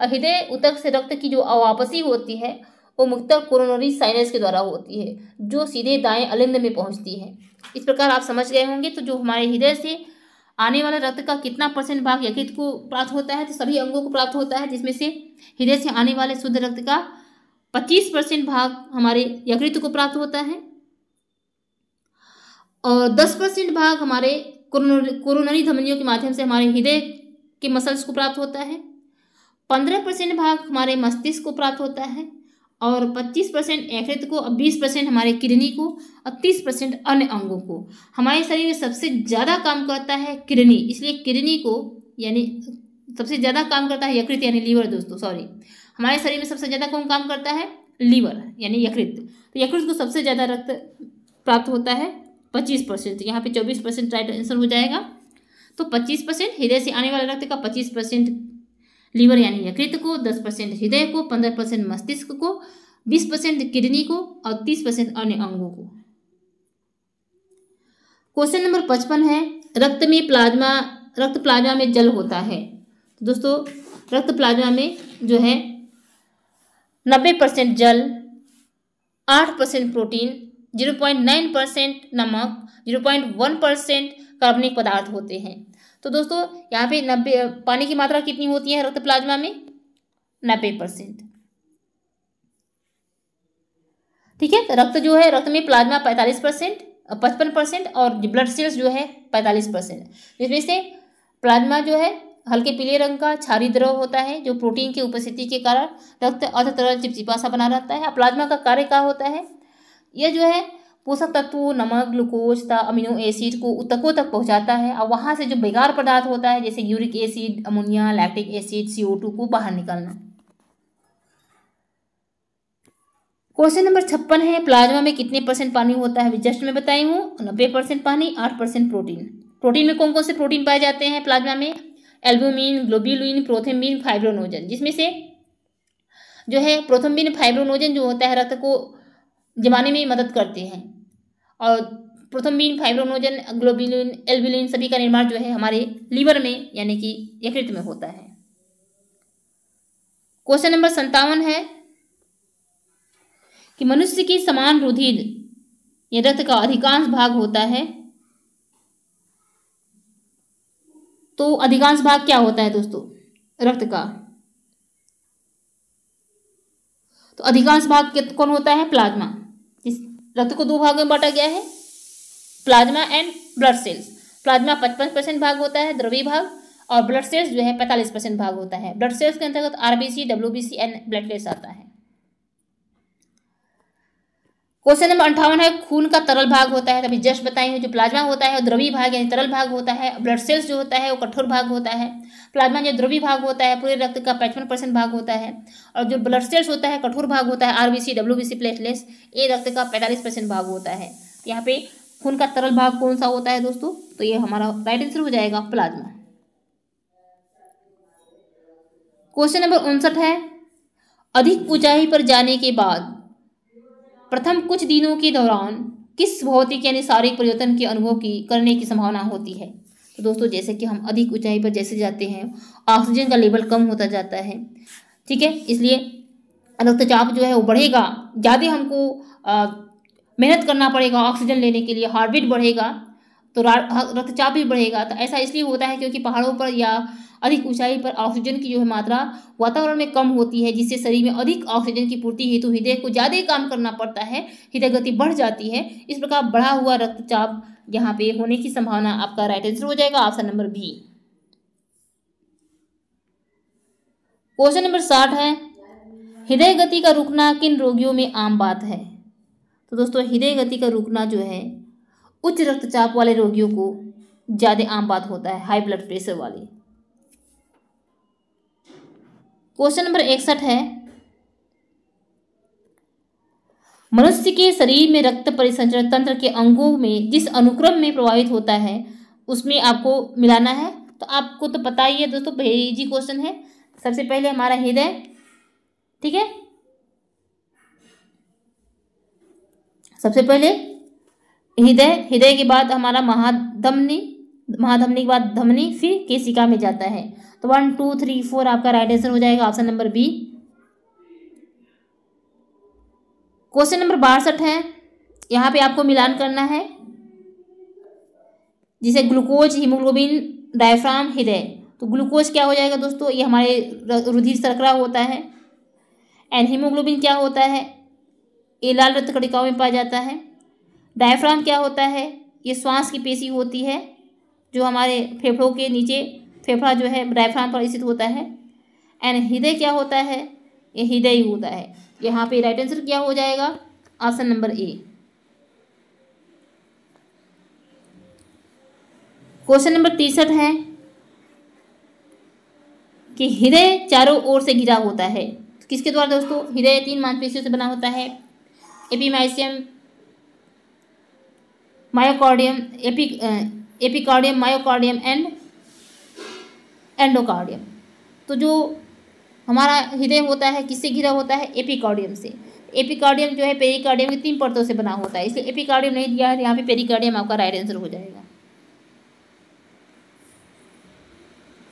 और हृदय उतक से रक्त की जो अवापसी होती है, वो मुख्यतः कोरोनरी साइनस के द्वारा होती है, जो सीधे दाएँ अलिंद में पहुँचती है। इस प्रकार आप समझ गए होंगे तो जो हमारे हृदय से आने वाले रक्त का कितना परसेंट भाग यकृत को प्राप्त होता है तो सभी अंगों को प्राप्त होता है, जिसमें से हृदय से आने वाले शुद्ध रक्त का पच्चीस परसेंट भाग हमारे यकृत को प्राप्त होता है और दस परसेंट भाग हमारे कोरोनरी धमनियों के माध्यम से हमारे हृदय के मसल्स को प्राप्त होता है। पंद्रह परसेंट भाग हमारे मस्तिष्क को प्राप्त होता है और 25 परसेंट यकृत को और 20 परसेंट हमारे किडनी को और 30 परसेंट अन्य अंगों को। हमारे शरीर में सबसे ज़्यादा काम करता है किडनी, इसलिए किडनी को यानी सबसे ज़्यादा काम करता है यकृत यानी लीवर, दोस्तों सॉरी हमारे शरीर में सबसे ज़्यादा कौन काम करता है? लीवर, यानी यकृत। तो यकृत को सबसे ज़्यादा रक्त प्राप्त होता है पच्चीस परसेंट। यहाँ पे चौबीस परसेंट राइट आंसर हो जाएगा। तो पच्चीस परसेंट हृदय से आने वाले रक्त का पच्चीस परसेंट लीवर, यानी यकृत को, दस परसेंट हृदय को, पंद्रह परसेंट मस्तिष्क को, बीस परसेंट किडनी को और तीस परसेंट अन्य अंगों को। क्वेश्चन नंबर पचपन है, रक्त में प्लाज्मा, रक्त प्लाज्मा में जल होता है। तो दोस्तों, रक्त प्लाज्मा में जो है नब्बे परसेंट जल, आठ percent protein, zero point nine percent नमक, ज़ीरो पॉइंट वन परसेंट कार्बनिक पदार्थ होते हैं। तो दोस्तों, यहाँ पे नब्बे, पानी की मात्रा कितनी होती है रक्त प्लाज्मा में? नब्बे परसेंट। ठीक है, रक्त जो है, रक्त में प्लाज्मा पैंतालीस परसेंट, पचपन परसेंट और ब्लड सेल्स जो है पैंतालीस परसेंट। जिसमें से प्लाज्मा जो है हल्के पीले रंग का क्षारी द्रव होता है, जो प्रोटीन की उपस्थिति के कारण रक्त अर्ध तरल चिपचिपा सा बना रहता है। प्लाज्मा का कार्य क्या होता है? यह जो है, पोषक तत्व, नमक, ग्लूकोज, तथा अमीनो एसिड को उतकों तक पहुंचाता है। और वहाँ से जो बेकार पदार्थ होता है, जैसे uric acid, ammonia, lactic acid सी को बाहर निकालना। क्वेश्चन नंबर छप्पन है, प्लाज्मा में कितने परसेंट पानी होता है? जस्ट में बताई हूँ, नब्बे परसेंट पानी, आठ परसेंट प्रोटीन। प्रोटीन में कौन कौन से प्रोटीन पाए जाते हैं प्लाज्मा में? एल्ब्यूमिन ग्लोबिन प्रोथेमिन फाइब्रोनोजन, जिसमें से जो है प्रोथम्बिन, फाइब्रोनोजन जो होता है रक्त को जमाने में मदद करते हैं। और प्रोथम्बिन, फाइब्रोनोजन ग्लोबिलिन एल्बिलिन सभी का निर्माण जो है हमारे लीवर में, यानी कि यकृत में होता है। क्वेश्चन नंबर संतावन है कि मनुष्य की समान रुधिर, ये रक्त का अधिकांश भाग होता है तो अधिकांश भाग क्या होता है दोस्तों? रक्त का। तो अधिकांश भाग कौन होता है? प्लाज्मा। इस रक्त को दो भाग में बांटा गया है। Plasma and blood cells. Plasma पचपन परसेंट भाग होता है द्रवी भाग और ब्लड सेल्स जो है पैंतालीस परसेंट भाग होता है। ब्लड सेल्स के अंतर्गत RBC WBC and blood place आता है। क्वेश्चन नंबर अंठावन है, खून का तरल भाग होता है, तभी जस्ट बताई हूँ, जो प्लाज्मा होता है द्रवी भाग यानी तरल भाग होता है, ब्लड सेल्स जो होता है, वो कठोर भाग होता है। प्लाज्मा जो द्रवी भाग होता है, पूरे रक्त का पचपन परसेंट भाग होता है, और जो ब्लड सेल्स होता है, कठोर भाग होता है आरबीसी डब्ल्यूबीसी प्लेटलेट्स ये रक्त का पैंतालीस परसेंट भाग होता है। यहाँ पे खून का तरल भाग कौन सा होता है दोस्तों? तो ये हमारा राइट आंसर हो जाएगा प्लाज्मा। क्वेश्चन नंबर उनसठ है, अधिक ऊंचाई पर जाने के बाद प्रथम कुछ दिनों के दौरान किस भौतिक यानी शारीरिक परिवर्तन के अनुभव की करने की संभावना होती है? तो दोस्तों, जैसे कि हम अधिक ऊंचाई पर जैसे जाते हैं, ऑक्सीजन का लेवल कम होता जाता है, ठीक है? इसलिए रक्तचाप जो है वो बढ़ेगा, ज़्यादा हमको मेहनत करना पड़ेगा ऑक्सीजन लेने के लिए हार्ट बीट बढ़ेगा तो रक्तचाप भी बढ़ेगा तो ऐसा इसलिए होता है क्योंकि पहाड़ों पर या अधिक ऊंचाई पर ऑक्सीजन की जो है मात्रा वातावरण में कम होती है, जिससे शरीर में अधिक ऑक्सीजन की पूर्ति हेतु हृदय को ज़्यादा काम करना पड़ता है, हृदय गति बढ़ जाती है। इस प्रकार बढ़ा हुआ रक्तचाप यहाँ पे होने की संभावना आपका राइट आंसर हो जाएगा। Option number B question number साठ है। हृदय गति का रुकना किन रोगियों में आम बात है? तो दोस्तों, हृदय गति का रुकना जो है, उच्च रक्तचाप वाले रोगियों को ज़्यादा आम बात होता है हाई ब्लड प्रेशर वाले। क्वेश्चन नंबर इकसठ है। मनुष्य के शरीर में रक्त परिसंचरण तंत्र के अंगों में जिस अनुक्रम में प्रभावित होता है, उसमें आपको मिलाना है। तो आपको तो पता ही है दोस्तों भेजी क्वेश्चन है। सबसे पहले हमारा हृदय, ठीक है? सबसे पहले हृदय हृदय के बाद हमारा महाधमनी महाधमनी के बाद धमनी फिर केसिका में जाता है। तो वन, टू, थ्री, फोर आपका राइट आंसर हो जाएगा। Option number B question number बासठ है। यहाँ पे आपको मिलान करना है, जिसे ग्लूकोज हीमोग्लोबिन डायफ्राम हृदय। तो ग्लूकोज क्या हो जाएगा दोस्तों? ये हमारे रुधिर सरकरा होता है। एंड हीमोग्लोबिन क्या होता है? ये लाल रक्त कणिकाओं में पाया जाता है। डायफ्राम क्या होता है? ये श्वास की पेशी होती है। जो हमारे फेफड़ों के नीचे फेफड़ा जो है डायफ्राम पर स्थित होता है। एंड हृदय क्या होता है? ये हृदय ही होता है। यहाँ पे राइट आंसर क्या हो जाएगा? Option number A question number तिरसठ है कि हृदय चारों ओर से घिरा होता है। किसके द्वारा दोस्तों? हृदय तीन मांसपेशियों से बना होता है। एपीमाइसियम मायोकॉर्डियम एपी एपिकॉर्डियम, मायोकार्डियम एंड एंडोकार्डियम। तो जो हमारा हृदय होता है, किससे घिरा होता है? एपिकार्डियम से। एपिकार्डियम जो है, पेरिकार्डियम की तीन परतों से बना होता है। इसलिए एपिकार्डियम नहीं दिया है, यहाँ पे पेरिकार्डियम आपका राइट आंसर हो जाएगा।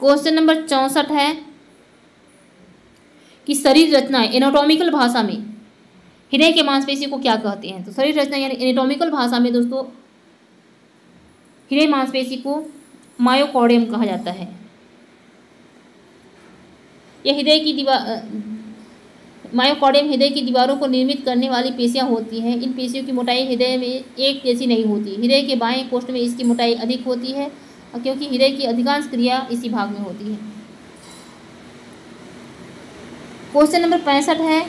क्वेश्चन नंबर चौंसठ है कि शरीर रचना एनाटॉमिकल भाषा में, हृदय के मांसपेशी को क्या कहते हैं? तो शरीर रचना यानी एनाटॉमिकल भाषा में दोस्तों हृदय मांसपेशी को मायोकॉडियम कहा जाता है। यह हृदय की दीवार मायोकॉर्डियम हृदय की दीवारों को निर्मित करने वाली पेशियाँ होती हैं। इन पेशियों की मोटाई हृदय में एक जैसी नहीं होती। हृदय के बाएँ कोष्ठ में इसकी मोटाई अधिक होती है, क्योंकि हृदय की अधिकांश क्रिया इसी भाग में होती है। क्वेश्चन नंबर पैंसठ है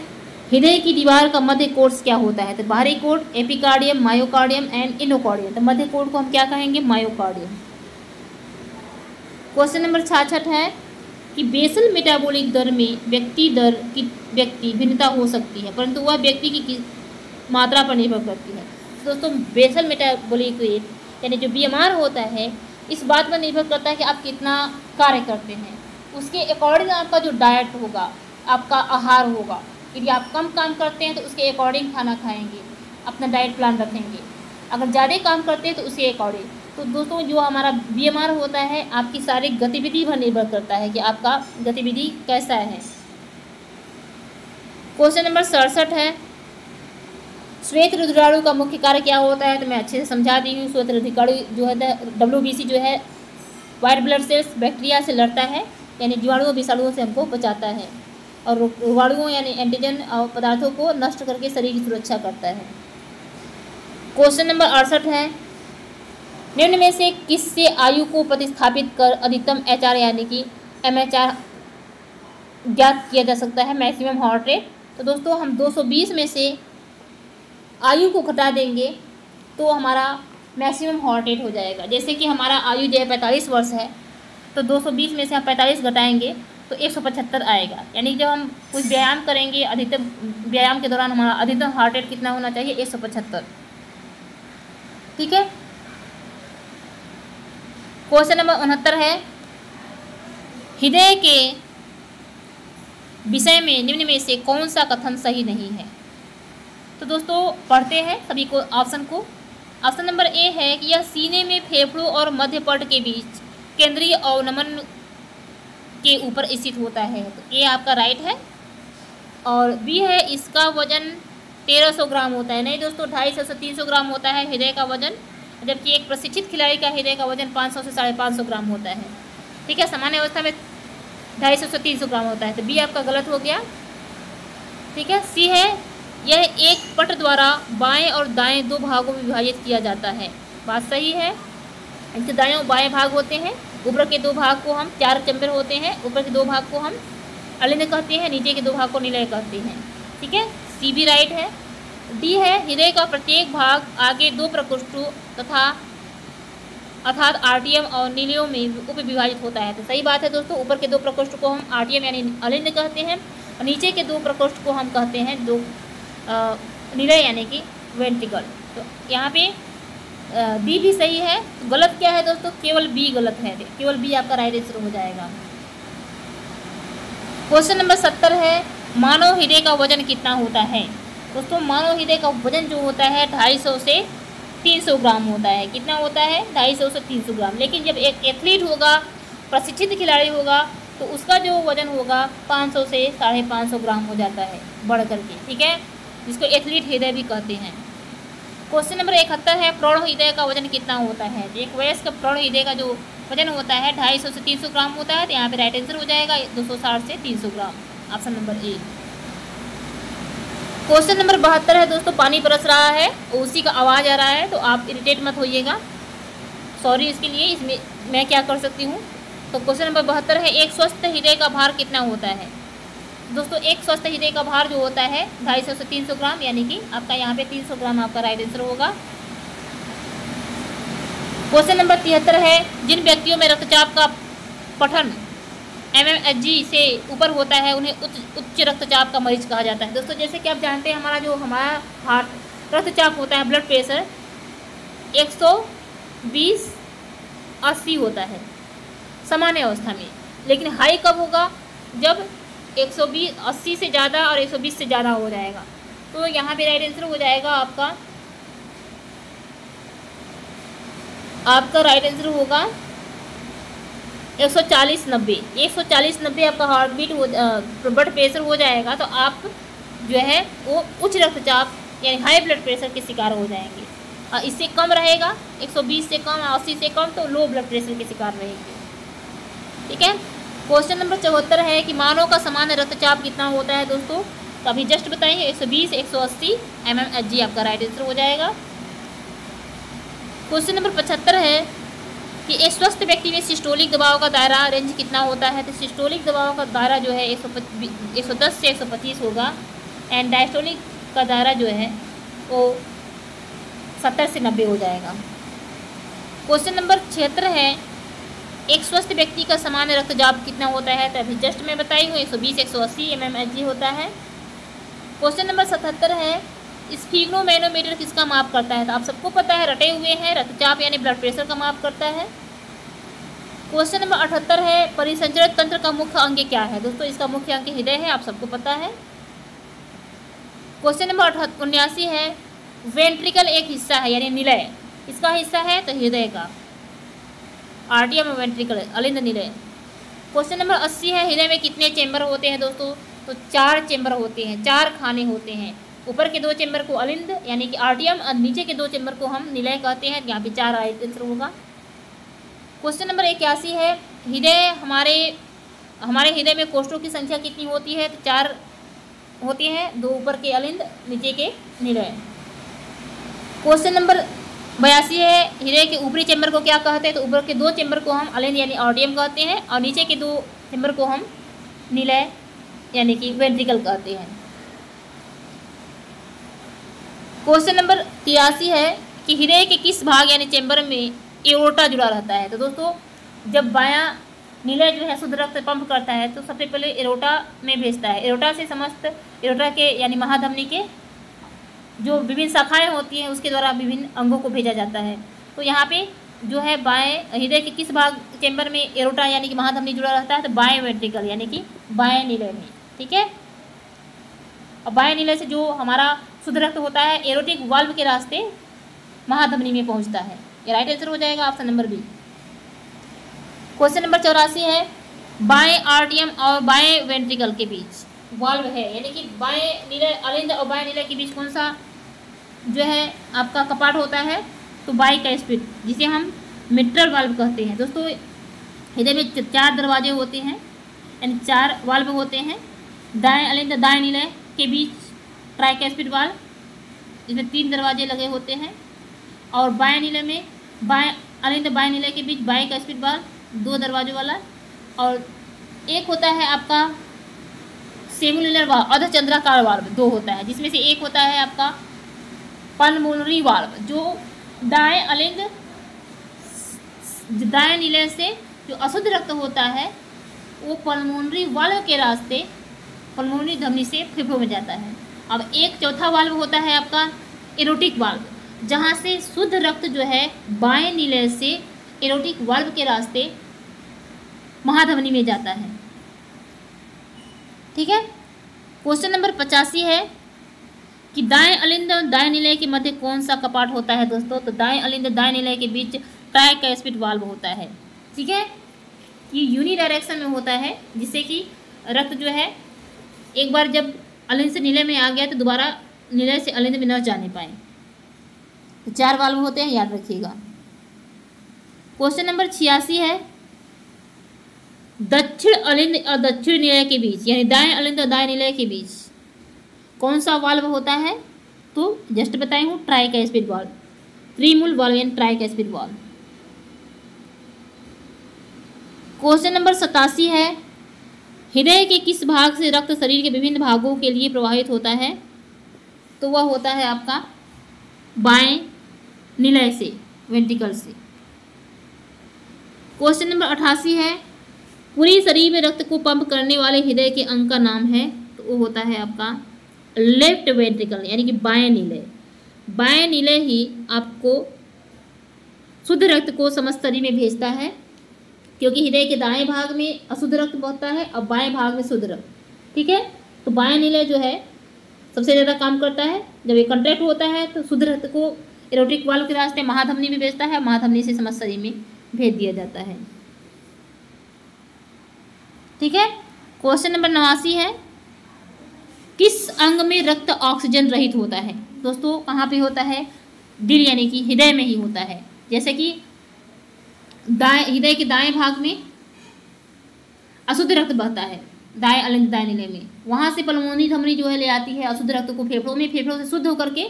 हृदय की दीवार का मध्य कोर्स क्या होता है? तो बाहरी coat epicardium, myocardium and endocardium. तो मध्य कोट को हम क्या कहेंगे? मायोकार्डियम। क्वेश्चन नंबर छाछठ है कि बेसल मेटाबॉलिक दर में व्यक्ति दर की व्यक्ति भिन्नता हो सकती है, परंतु वह व्यक्ति की मात्रा पर निर्भर करती है। तो दोस्तों बेसल मेटाबॉलिक रेट यानी जो बीएमआर होता है, इस बात पर निर्भर करता है कि आप कितना कार्य करते हैं। उसके अकॉर्डिंग आपका जो डाइट होगा, आपका आहार होगा यदि आप कम काम करते हैं तो उसके अकॉर्डिंग खाना खाएँगे, अपना डाइट प्लान रखेंगे। अगर ज़्यादा काम करते हैं तो उसके अकॉर्डिंग तो दोस्तों, जो हमारा बीएमआर होता है, आपकी सारी गतिविधि पर निर्भर करता है कि आपका गतिविधि कैसा है। क्वेश्चन नंबर सड़सठ है, श्वेत रुद्राणु का मुख्य कार्य क्या होता है? तो मैं अच्छे से समझा दी हूँ। श्वेत रुद्राणु जो है डब्ल्यू जो है वाइट ब्लड सेल्स बैक्टीरिया से लड़ता है, यानी जीवाणुओं, विषाणुओं से हमको बचाता है। और रोगाणुओं यानी एंटीजन पदार्थों को नष्ट करके शरीर की सुरक्षा करता है। क्वेश्चन नंबर अड़सठ है। निम्न में से किससे आयु को प्रतिस्थापित कर अधिकतम एचआर यानी कि एमएचआर ज्ञात किया जा सकता है मैक्सिमम हार्ट रेट तो दोस्तों, हम 220 में से आयु को घटा देंगे तो हमारा मैक्सिमम हार्ट रेट हो जाएगा। जैसे कि हमारा आयु जो है पैंतालीस वर्ष है तो 220 में से हम पैंतालीस घटाएँगे तो एक सौ पचहत्तर आएगा। यानी जब हम कुछ व्यायाम करेंगे, अधिकतम व्यायाम के दौरान हमारा अधिकतम हार्ट रेट कितना होना चाहिए? एक सौ पचहत्तर। ठीक है? क्वेश्चन नंबर उनहत्तर है। हृदय के विषय में, निम्न में से कौन सा कथन सही नहीं है? तो दोस्तों, पढ़ते हैं सभी को ऑप्शन को। ऑप्शन नंबर ए है कि यह सीने में फेफड़ों और मध्य पट के बीच केंद्रीय अवनमन के ऊपर स्थित होता है। तो ए आपका राइट है और बी है इसका वज़न तेरह सौ ग्राम होता है। नहीं दोस्तों, ढाई सौ से तीन सौ ग्राम होता है हृदय का वज़न, जबकि एक प्रशिक्षित खिलाड़ी का हृदय का वज़न पाँच सौ से साढ़े पाँच सौ ग्राम होता है। ठीक है, सामान्य अवस्था में ढाई सौ से तीन सौ ग्राम होता है। तो बी आपका गलत हो गया। ठीक है सी है यह एक पट द्वारा बाएँ और दाएँ दो भागों में विभाजित किया जाता है। बात सही है इनके दाएँ और बाएँ भाग होते हैं। ऊपर के दो भाग को हम चार चंबर होते हैं, ऊपर के दो भाग को हम अलिंद कहते हैं, नीचे के दो भाग को निलय कहते हैं। ठीक है? सी भी राइट है। डी है हृदय का प्रत्येक भाग आगे दो प्रकोष्ठों तथा अर्थात आरटीएम और नीलियों में उप विभाजित होता है। तो सही बात है दोस्तों, ऊपर के दो प्रकोष्ठ को हम आरटीएम यानी अलिंद कहते हैं और नीचे के दो प्रकोष्ठ को हम कहते हैं दो निलय यानी कि वेंटिकल तो यहाँ पे बी भी सही है तो गलत क्या है दोस्तों? केवल बी गलत है। केवल बी आपका राइट आंसर हो जाएगा। क्वेश्चन नंबर सत्तर है, मानव हृदय का वज़न कितना होता है? दोस्तों, मानव हृदय का वज़न जो होता है, ढाई सौ से तीन सौ ग्राम होता है। कितना होता है? ढाई सौ से तीन सौ ग्राम। लेकिन जब एक एथलीट होगा, प्रशिक्षित खिलाड़ी होगा तो उसका जो वज़न होगा, पाँच सौ से साढ़े पाँच सौ ग्राम हो जाता है बढ़ करके ठीक है? जिसको एथलीट हृदय भी कहते हैं। क्वेश्चन नंबर इकहत्तर है, प्रौढ़ हृदय का वज़न कितना होता है? एक वयस्क प्रौढ़ हृदय का जो वज़न होता है, ढाई सौ से तीन सौ ग्राम होता है तो यहाँ पे राइट आंसर हो जाएगा, दो सौ साठ से तीन सौ gram. Option number A question number बहत्तर है दोस्तों, पानी बरस रहा है, उसी का आवाज़ आ रहा है तो आप इरिटेट मत होइएगा। सॉरी इसके लिए, इसमें मैं क्या कर सकती हूँ? तो क्वेश्चन नंबर बहत्तर है, एक स्वस्थ हृदय का भार कितना होता है? दोस्तों, एक स्वस्थ हृदय का भार जो होता है, ढाई सौ से तीन सौ ग्राम, यानी कि आपका यहाँ पे तीन सौ ग्राम आपका राइट आंसर होगा। क्वेश्चन नंबर तिहत्तर है, जिन व्यक्तियों में रक्तचाप का पठन एम एम जी से ऊपर होता है, उन्हें उच्च उच्च रक्तचाप का मरीज़ कहा जाता है। दोस्तों, जैसे कि आप जानते हैं, हमारा जो, हमारा हार्ट, रक्तचाप होता है ब्लड प्रेशर 120 80 होता है, सामान्य अवस्था में। लेकिन हाई कब होगा? जब 120 80 से ज़्यादा और 120 से ज़्यादा हो जाएगा। तो यहाँ पे राइट आंसर हो जाएगा आपका। आपका राइट आंसर होगा एक सौ चालीस नब्बे। एक सौ चालीस नब्बे आपका हार्ट बीट हो ब्लड प्रेशर हो जाएगा तो आप जो है, वो उच्च रक्तचाप, यानी हाई ब्लड प्रेशर के शिकार हो जाएँगे। और इससे कम रहेगा 120 से कम, अस्सी से कम तो लो ब्लड प्रेशर के शिकार रहेंगे। ठीक है? क्वेश्चन नंबर चौहत्तर है कि मानव का सामान्य रक्तचाप कितना होता है दोस्तों? तो अभी जस्ट बताएँगे 120 180 एम एच जी आपका राइट आंसर हो जाएगा। क्वेश्चन नंबर पचहत्तर है कि एक स्वस्थ व्यक्ति में सिस्टोलिक दबाव का दायरा रेंज कितना होता है? तो सिस्टोलिक दबाव का दायरा जो है एक सौ एक सौ दस से एक सौ पच्चीस होगा। एंड डायस्टोलिक का दायरा जो है वो सत्तर से नब्बे हो जाएगा। क्वेश्चन नंबर छिहत्तर है एक स्वस्थ व्यक्ति का सामान्य रक्तचाप कितना होता है तो अभी जस्ट मैं बताई हूँ एक सौ बीस, एक सौ अस्सी एम एम एच जी होता है। क्वेश्चन नंबर सतहत्तर है मैनोमीटर किसका माप करता है? तो आप सबको पता है, रटे हुए हैं, रक्तचाप यानी ब्लड प्रेशर का माप करता है। क्वेश्चन नंबर अठहत्तर है, परिसंचरण तंत्र का मुख्य अंग क्या है? दोस्तों, इसका मुख्य अंग हृदय है, आप सबको पता है। क्वेश्चन नंबर उन्यासी है वेंट्रिकल एक हिस्सा है, यानी निलय। इसका हिस्सा है? तो हृदय का। आर्टियम वेंट्रिकल अलिंद निलय। क्वेश्चन नंबर अस्सी है, हृदय में कितने चेंबर होते हैं दोस्तों? तो चार चेंबर होते हैं, चार खाने होते हैं। ऊपर के दो चेंबर को अलिंद, यानी कि आरटीएम और नीचे के दो चेंबर को हम निलय कहते हैं। यहाँ पे चार आंसर होगा। क्वेश्चन नंबर इक्यासी है, हृदय हमारे हमारे हृदय में कोष्ठों की संख्या कितनी होती है? तो चार होती है, दो ऊपर के अलिंद, नीचे के निलय। क्वेश्चन नंबर बयासी है, हीरे के ऊपरी चैम्बर को क्या कहते हैं? तो ऊपर के दो चैम्बर को हम अलिंद यानी ऑडियम कहते हैं और नीचे के दो चैम्बर को हम निलय यानी कि वेंट्रिकल कहते हैं। क्वेश्चन नंबर तिरासी है कि हृदय के किस भाग यानी चैम्बर में एरोटा जुड़ा रहता है? तो दोस्तों, जब बायां नीला जो है शुद्ध रक्त पंप करता है तो सबसे पहले एरोटा में भेजता है। एरोटा से समस्त, एरोटा के यानी महाधमनी के जो विभिन्न शाखाएँ होती हैं, उसके द्वारा विभिन्न अंगों को भेजा जाता है। तो यहाँ पे जो है बाएँ हृदय के किस भाग चैम्बर में एरोटा यानी कि महाधमनी जुड़ा रहता है तो बाएँ वेंट्रिकल यानी कि बाएँ नीले में, ठीक है? और बाएँ नीले से जो हमारा शुद्ध रक्त होता है एरोटिक वाल्व के रास्ते महाधमनी में पहुँचता है। ये राइट आंसर हो जाएगा option number B question number चौरासी है, बाएँ आरटीएम और बाएँ वेंट्रिकल के बीच। वाल्व है। यानी कि बाएँ नीले अलिंद और बाएँ नीले के बीच कौन सा जो है आपका कपाट होता है तो बाई का स्पीड जिसे हम मिट्रल वाल्व कहते हैं। दोस्तों, इधर में चार दरवाजे होते हैं, यानी चार वाल्व होते हैं, दाएँ अलिंद दाएँ नीले के बीच ट्राई का स्पीड वाल्व इसमें तीन दरवाजे लगे होते हैं, और बाएँ नीले में, बाएँ अलिंद बाएँ नीले के बीच बाएँ का स्पीड वाल्व, दो दरवाजों वाला, और एक होता है आपका सेमुलर वाल्व अर्धचंद्राकार वाल्व दो होता है, जिसमें से एक होता है आपका पलमोनरी वाल्व, जो दाएँ अलिंग, दाएँ नीले से जो अशुद्ध रक्त होता है, वो पल्मोनरी वाल्व के रास्ते पल्मोनरी धमनी से फेफड़ों में जाता है। अब एक चौथा वाल्व होता है आपका एरोटिक वाल्व, जहाँ से शुद्ध रक्त जो है बाएँ नीले से एरोटिक वाल्व के रास्ते महाधमनी में जाता है। ठीक है? क्वेश्चन नंबर पचासी है कि दाएँ अलिंद और दाएँ निलय के मध्य कौन सा कपाट होता है दोस्तों? तो दाएँ अलिंद, दाएँ निलय के बीच ट्राई कैस्पिट वाल्व होता है। ठीक है? ये यूनी डायरेक्शन में होता है, जिससे कि रक्त जो है, एक बार जब अलिंद से नीले में आ गया तो दोबारा निलय से अलिंद में न जाने पाए। तो चार वाल्व होते हैं, याद रखिएगा। क्वेश्चन नंबर छियासी है दक्षिण अलिंद और दक्षिण निलय के बीच, यानी दाएँ अलिंद और दाएँ निलय के बीच कौन सा वाल्व होता है? तो जस्ट बताई हूँ ट्राई का स्पीड वाल्व त्रिमूल वाल्व यानी ट्राई का स्पीड वाल्व क्वेश्चन नंबर सतासी है, हृदय के किस भाग से रक्त शरीर के विभिन्न भागों के लिए प्रवाहित होता है? तो वह होता है आपका बाएँ निलय से वेंटिकल से। क्वेश्चन नंबर अठासी है पूरी शरीर में रक्त को पंप करने वाले हृदय के अंग का नाम है तो वो होता है आपका लेफ़्ट वेंट्रिकल यानी कि बाएँ नीले बाएँ नीले ही आपको शुद्ध रक्त को समस्त शरीर में भेजता है, क्योंकि हृदय के दाएँ भाग में अशुद्ध रक्त बहता है और बाएँ भाग में शुद्ध रक्त, ठीक है? तो बाएँ नीले जो है, सबसे ज़्यादा काम करता है। जब ये कंट्रैक्ट होता है तो शुद्ध रक्त को एरोटिक वाल्व के रास्ते महाधमनी में भेजता है महाधमनी से समस्त शरीर में भेज दिया जाता है। ठीक है? क्वेश्चन नंबर नवासी है। किस अंग में रक्त ऑक्सीजन रहित होता है? दोस्तों, कहाँ पे होता है? दिल यानी कि हृदय में ही होता है। जैसे कि दाएँ, हृदय के दाएँ भाग में अशुद्ध रक्त बहता है, दाएँ अलिंद दाएँ नीले में। वहाँ से पलमोनी धमनी जो है ले आती है, अशुद्ध रक्त को फेफड़ों में, फेफड़ों से शुद्ध होकर के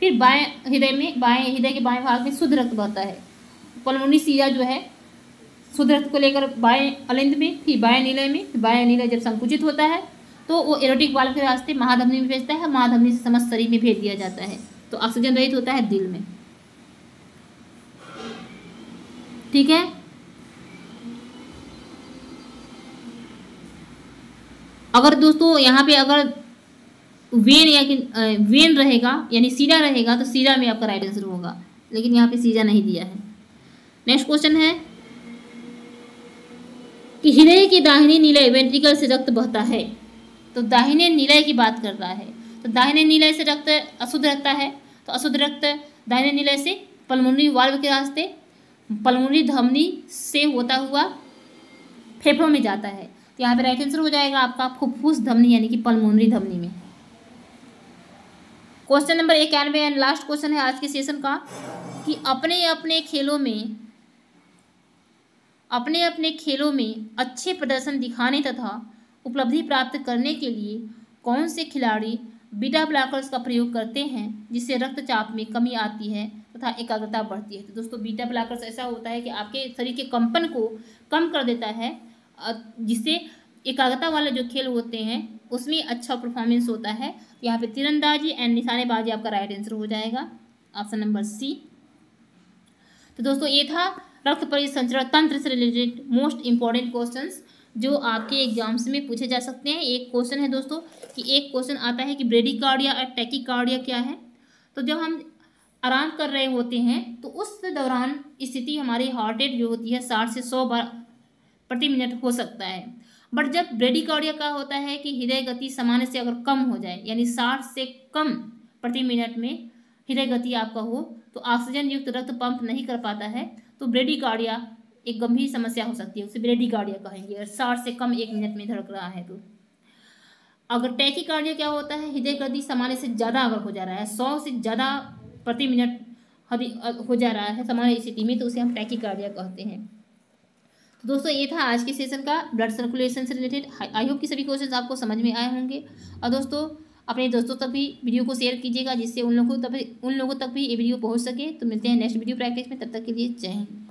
फिर बाएँ हृदय में, बाएँ, हृदय के बाएँ भाग में शुद्ध रक्त बहता है। पलमोनी सीरा जो है रक्त को लेकर बाएँ अलिंद में, फिर बाएँ नीले में, फिर बाएँ नीले जब संकुचित होता है तो वो एरोटिक वाल्व के रास्ते महाधमनी में भेजता है, महाधमनी से समस्त शरीर में भेज दिया जाता है। तो ऑक्सीजन रहित होता है दिल में। ठीक है? अगर दोस्तों, यहाँ पे अगर वेन या वेन रहेगा, यानी सीधा रहेगा तो सीधा में आपका राइट आंसर होगा। लेकिन यहाँ पे सीधा नहीं दिया है। नेक्स्ट क्वेश्चन है। कि हृदय की दाहिनी नीलय वेंट्रिकल से रक्त बहता है। तो दाहिने नीलय की बात कर रहा है। तो दाहिने नीलय से रक्त अशुद्ध रहता है। तो अशुद्ध रक्त दाहिने नीलय से पलमुनी वाल्व के रास्ते, पलमुनी धमनी से होता हुआ फेफड़ों में जाता है। तो यहाँ पे राइट आंसर हो जाएगा आपका फुफ्फुस धमनी यानी कि पलमोनरी धमनी में। क्वेश्चन नंबर इक्यानवे एंड लास्ट क्वेश्चन है आज के सेशन का, कि अपने अपने खेलों में अपने अपने खेलों में अच्छे प्रदर्शन दिखाने तथा उपलब्धि प्राप्त करने के लिए कौन से खिलाड़ी बीटा ब्लॉकर्स का प्रयोग करते हैं, जिससे रक्तचाप में कमी आती है तथा एकाग्रता बढ़ती है? तो दोस्तों बीटा ब्लॉकर्स ऐसा होता है कि आपके शरीर के कंपन को कम कर देता है जिससे एकाग्रता वाले जो खेल होते हैं, उसमें अच्छा परफॉर्मेंस होता है। यहाँ पे तीरंदाजी एंड निशानेबाजी आपका राइट आंसर हो जाएगा। ऑप्शन नंबर सी तो दोस्तों, ये था रक्त परिसंचरण तंत्र से रिलेटेड मोस्ट इंपॉर्टेंट क्वेश्चन जो आपके एग्ज़ाम्स में पूछे जा सकते हैं। एक क्वेश्चन है दोस्तों कि एक क्वेश्चन आता है कि ब्रेडी कार्डिया और टैकी कार्डिया क्या है? तो जब हम आराम कर रहे होते हैं तो उस दौरान स्थिति हमारी हार्ट रेट जो होती है साठ से सौ बार प्रति मिनट हो सकता है। बट जब ब्रेडिकार्डिया का होता है कि हृदय गति सामान्य से अगर कम हो जाए, यानी साठ से कम प्रति मिनट में हृदय गति आपका हो तो ऑक्सीजन युक्त रक्त पंप नहीं कर पाता है। तो ब्रेडिकार्डिया एक गंभीर समस्या हो सकती है, उसे ब्रेडिकार्डिया कहेंगे। अगर साठ से कम एक मिनट में धड़क रहा है तो। अगर टैकिकार्डिया क्या होता है, हृदय गति सामान्य से ज़्यादा अगर हो जा रहा है, सौ से ज़्यादा प्रति मिनट हो जा रहा है सामान्य स्थिति में तो उसे हम टैकिकार्डिया कहते हैं। तो दोस्तों, ये था आज के सेशन का ब्लड सर्कुलेशन से रिलेटेड। आई होप कि सभी क्वेश्चन आपको समझ में आए होंगे। और दोस्तों अपने दोस्तों तक भी वीडियो को शेयर कीजिएगा, जिससे उन लोगों तक उन लोगों तक भी ये वीडियो पहुँच सके। तो मिलते हैं नेक्स्ट वीडियो प्रैक्टिस में। तब तक के लिए जय हिंद।